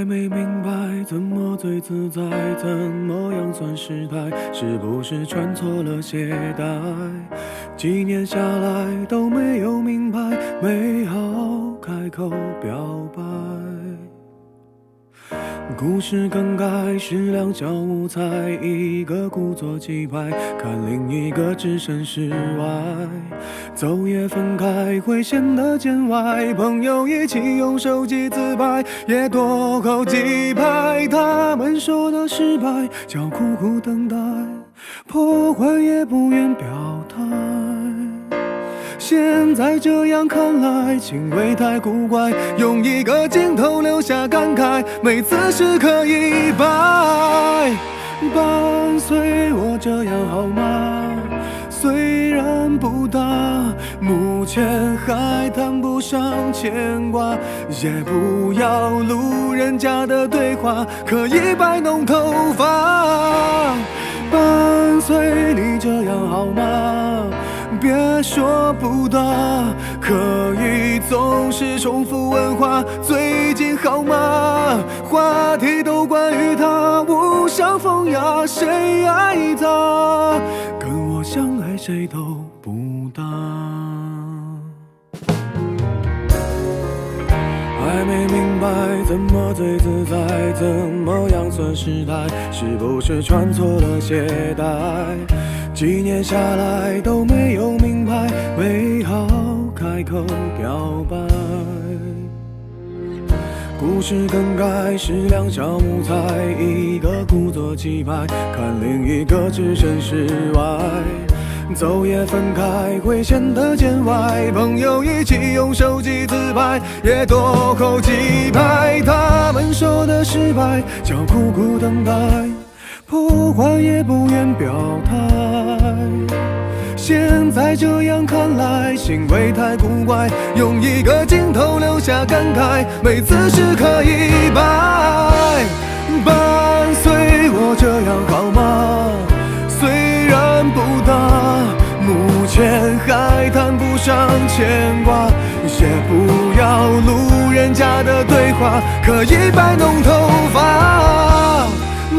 还没明白怎么最自在，怎么样算失态？是不是穿错了鞋带？几年下来都没有明白，没好开口表白。故事更改是两小无猜，一个故作气派，看另一个置身事外。走也分开会显得见外，朋友一起用手机自拍，也多扣几拍。他们说的失败叫苦苦等待，破坏也不愿表态。现在这样看来，情味太古怪，用一个镜头留下感慨，每次时刻一百，伴随我这样好吗？虽然不大，目前还谈不上牵挂，也不要路人甲的对话，可以摆弄头发。伴随你这样好吗？别说不答，可以总是重复问话，最近好吗？话题都关于他，无伤风雅，谁爱他？跟我相爱谁都不搭。还没明白怎么最自在，怎么样算失态？是不是穿错了鞋带？几年下来都没有明白，没好开口表白。故事更改是两小无猜，一个故作气派，看另一个置身事外。走也分开会显得见外，朋友一起用手机自拍，也多扣几拍。他们说的失败叫苦苦等待，破坏也不愿表态。现在这样看来，行为太古怪，用一个镜头留下感慨，每次时刻一拜。伴随我这样好吗？人不大，目前还谈不上牵挂，也不要路人甲的对话，可以摆弄头发。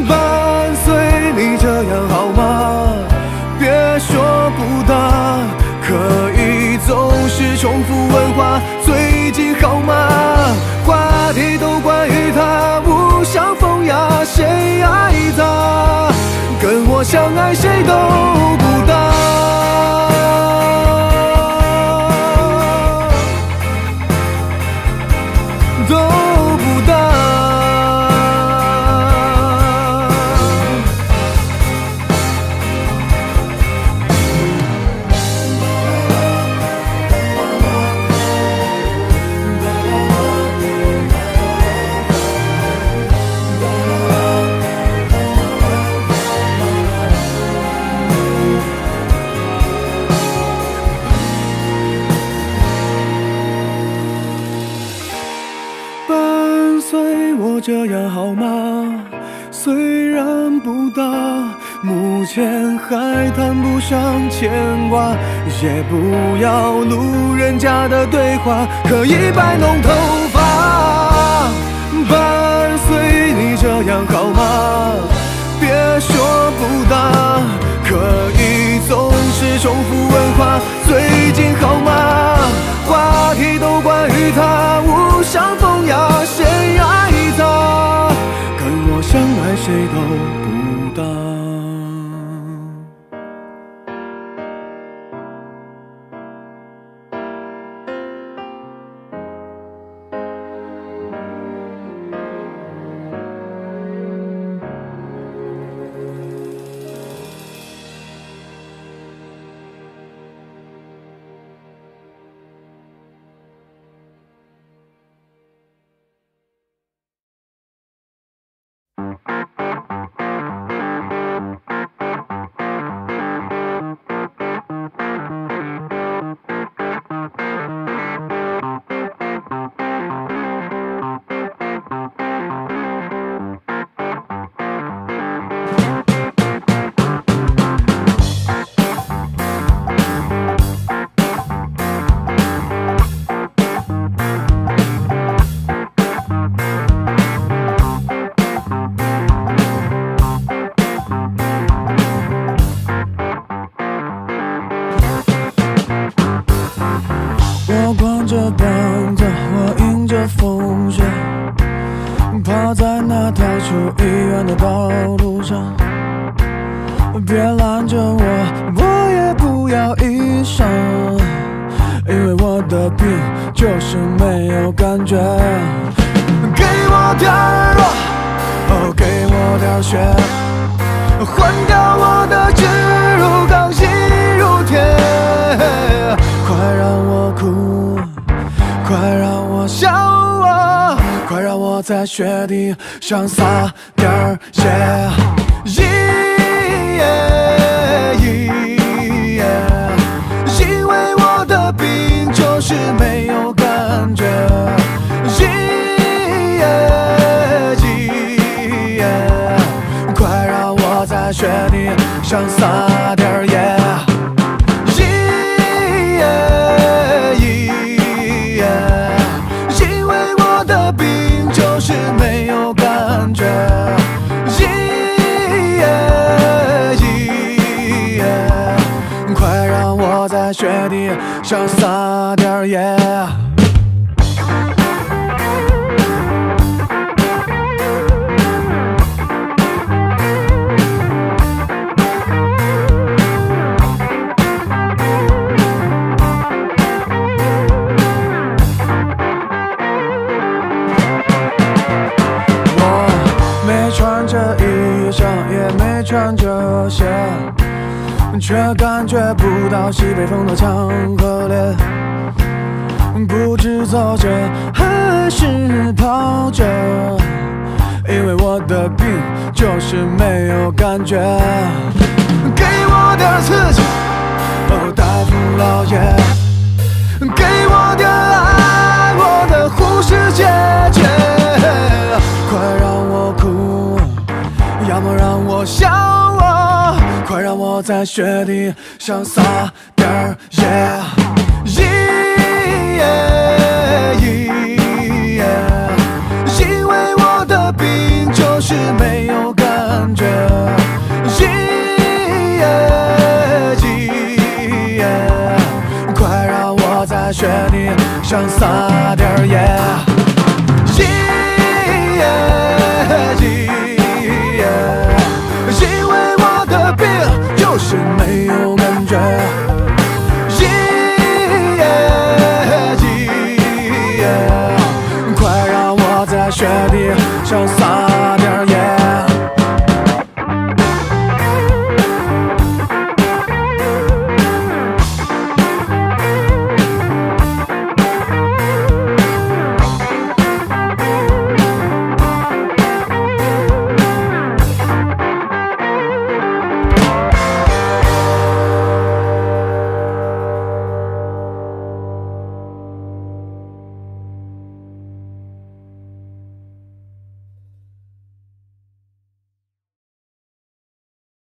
伴随你这样好吗？别说不大，可以总是重复问话，最近好吗？话题都关于他，无伤风雅，谁爱他？跟我相爱谁都不搭。上牵挂，也不要路人甲的对话，可以摆弄头发。伴随你这样好吗？别说不大，可以总是重复问话，最近好吗？话题都关于他，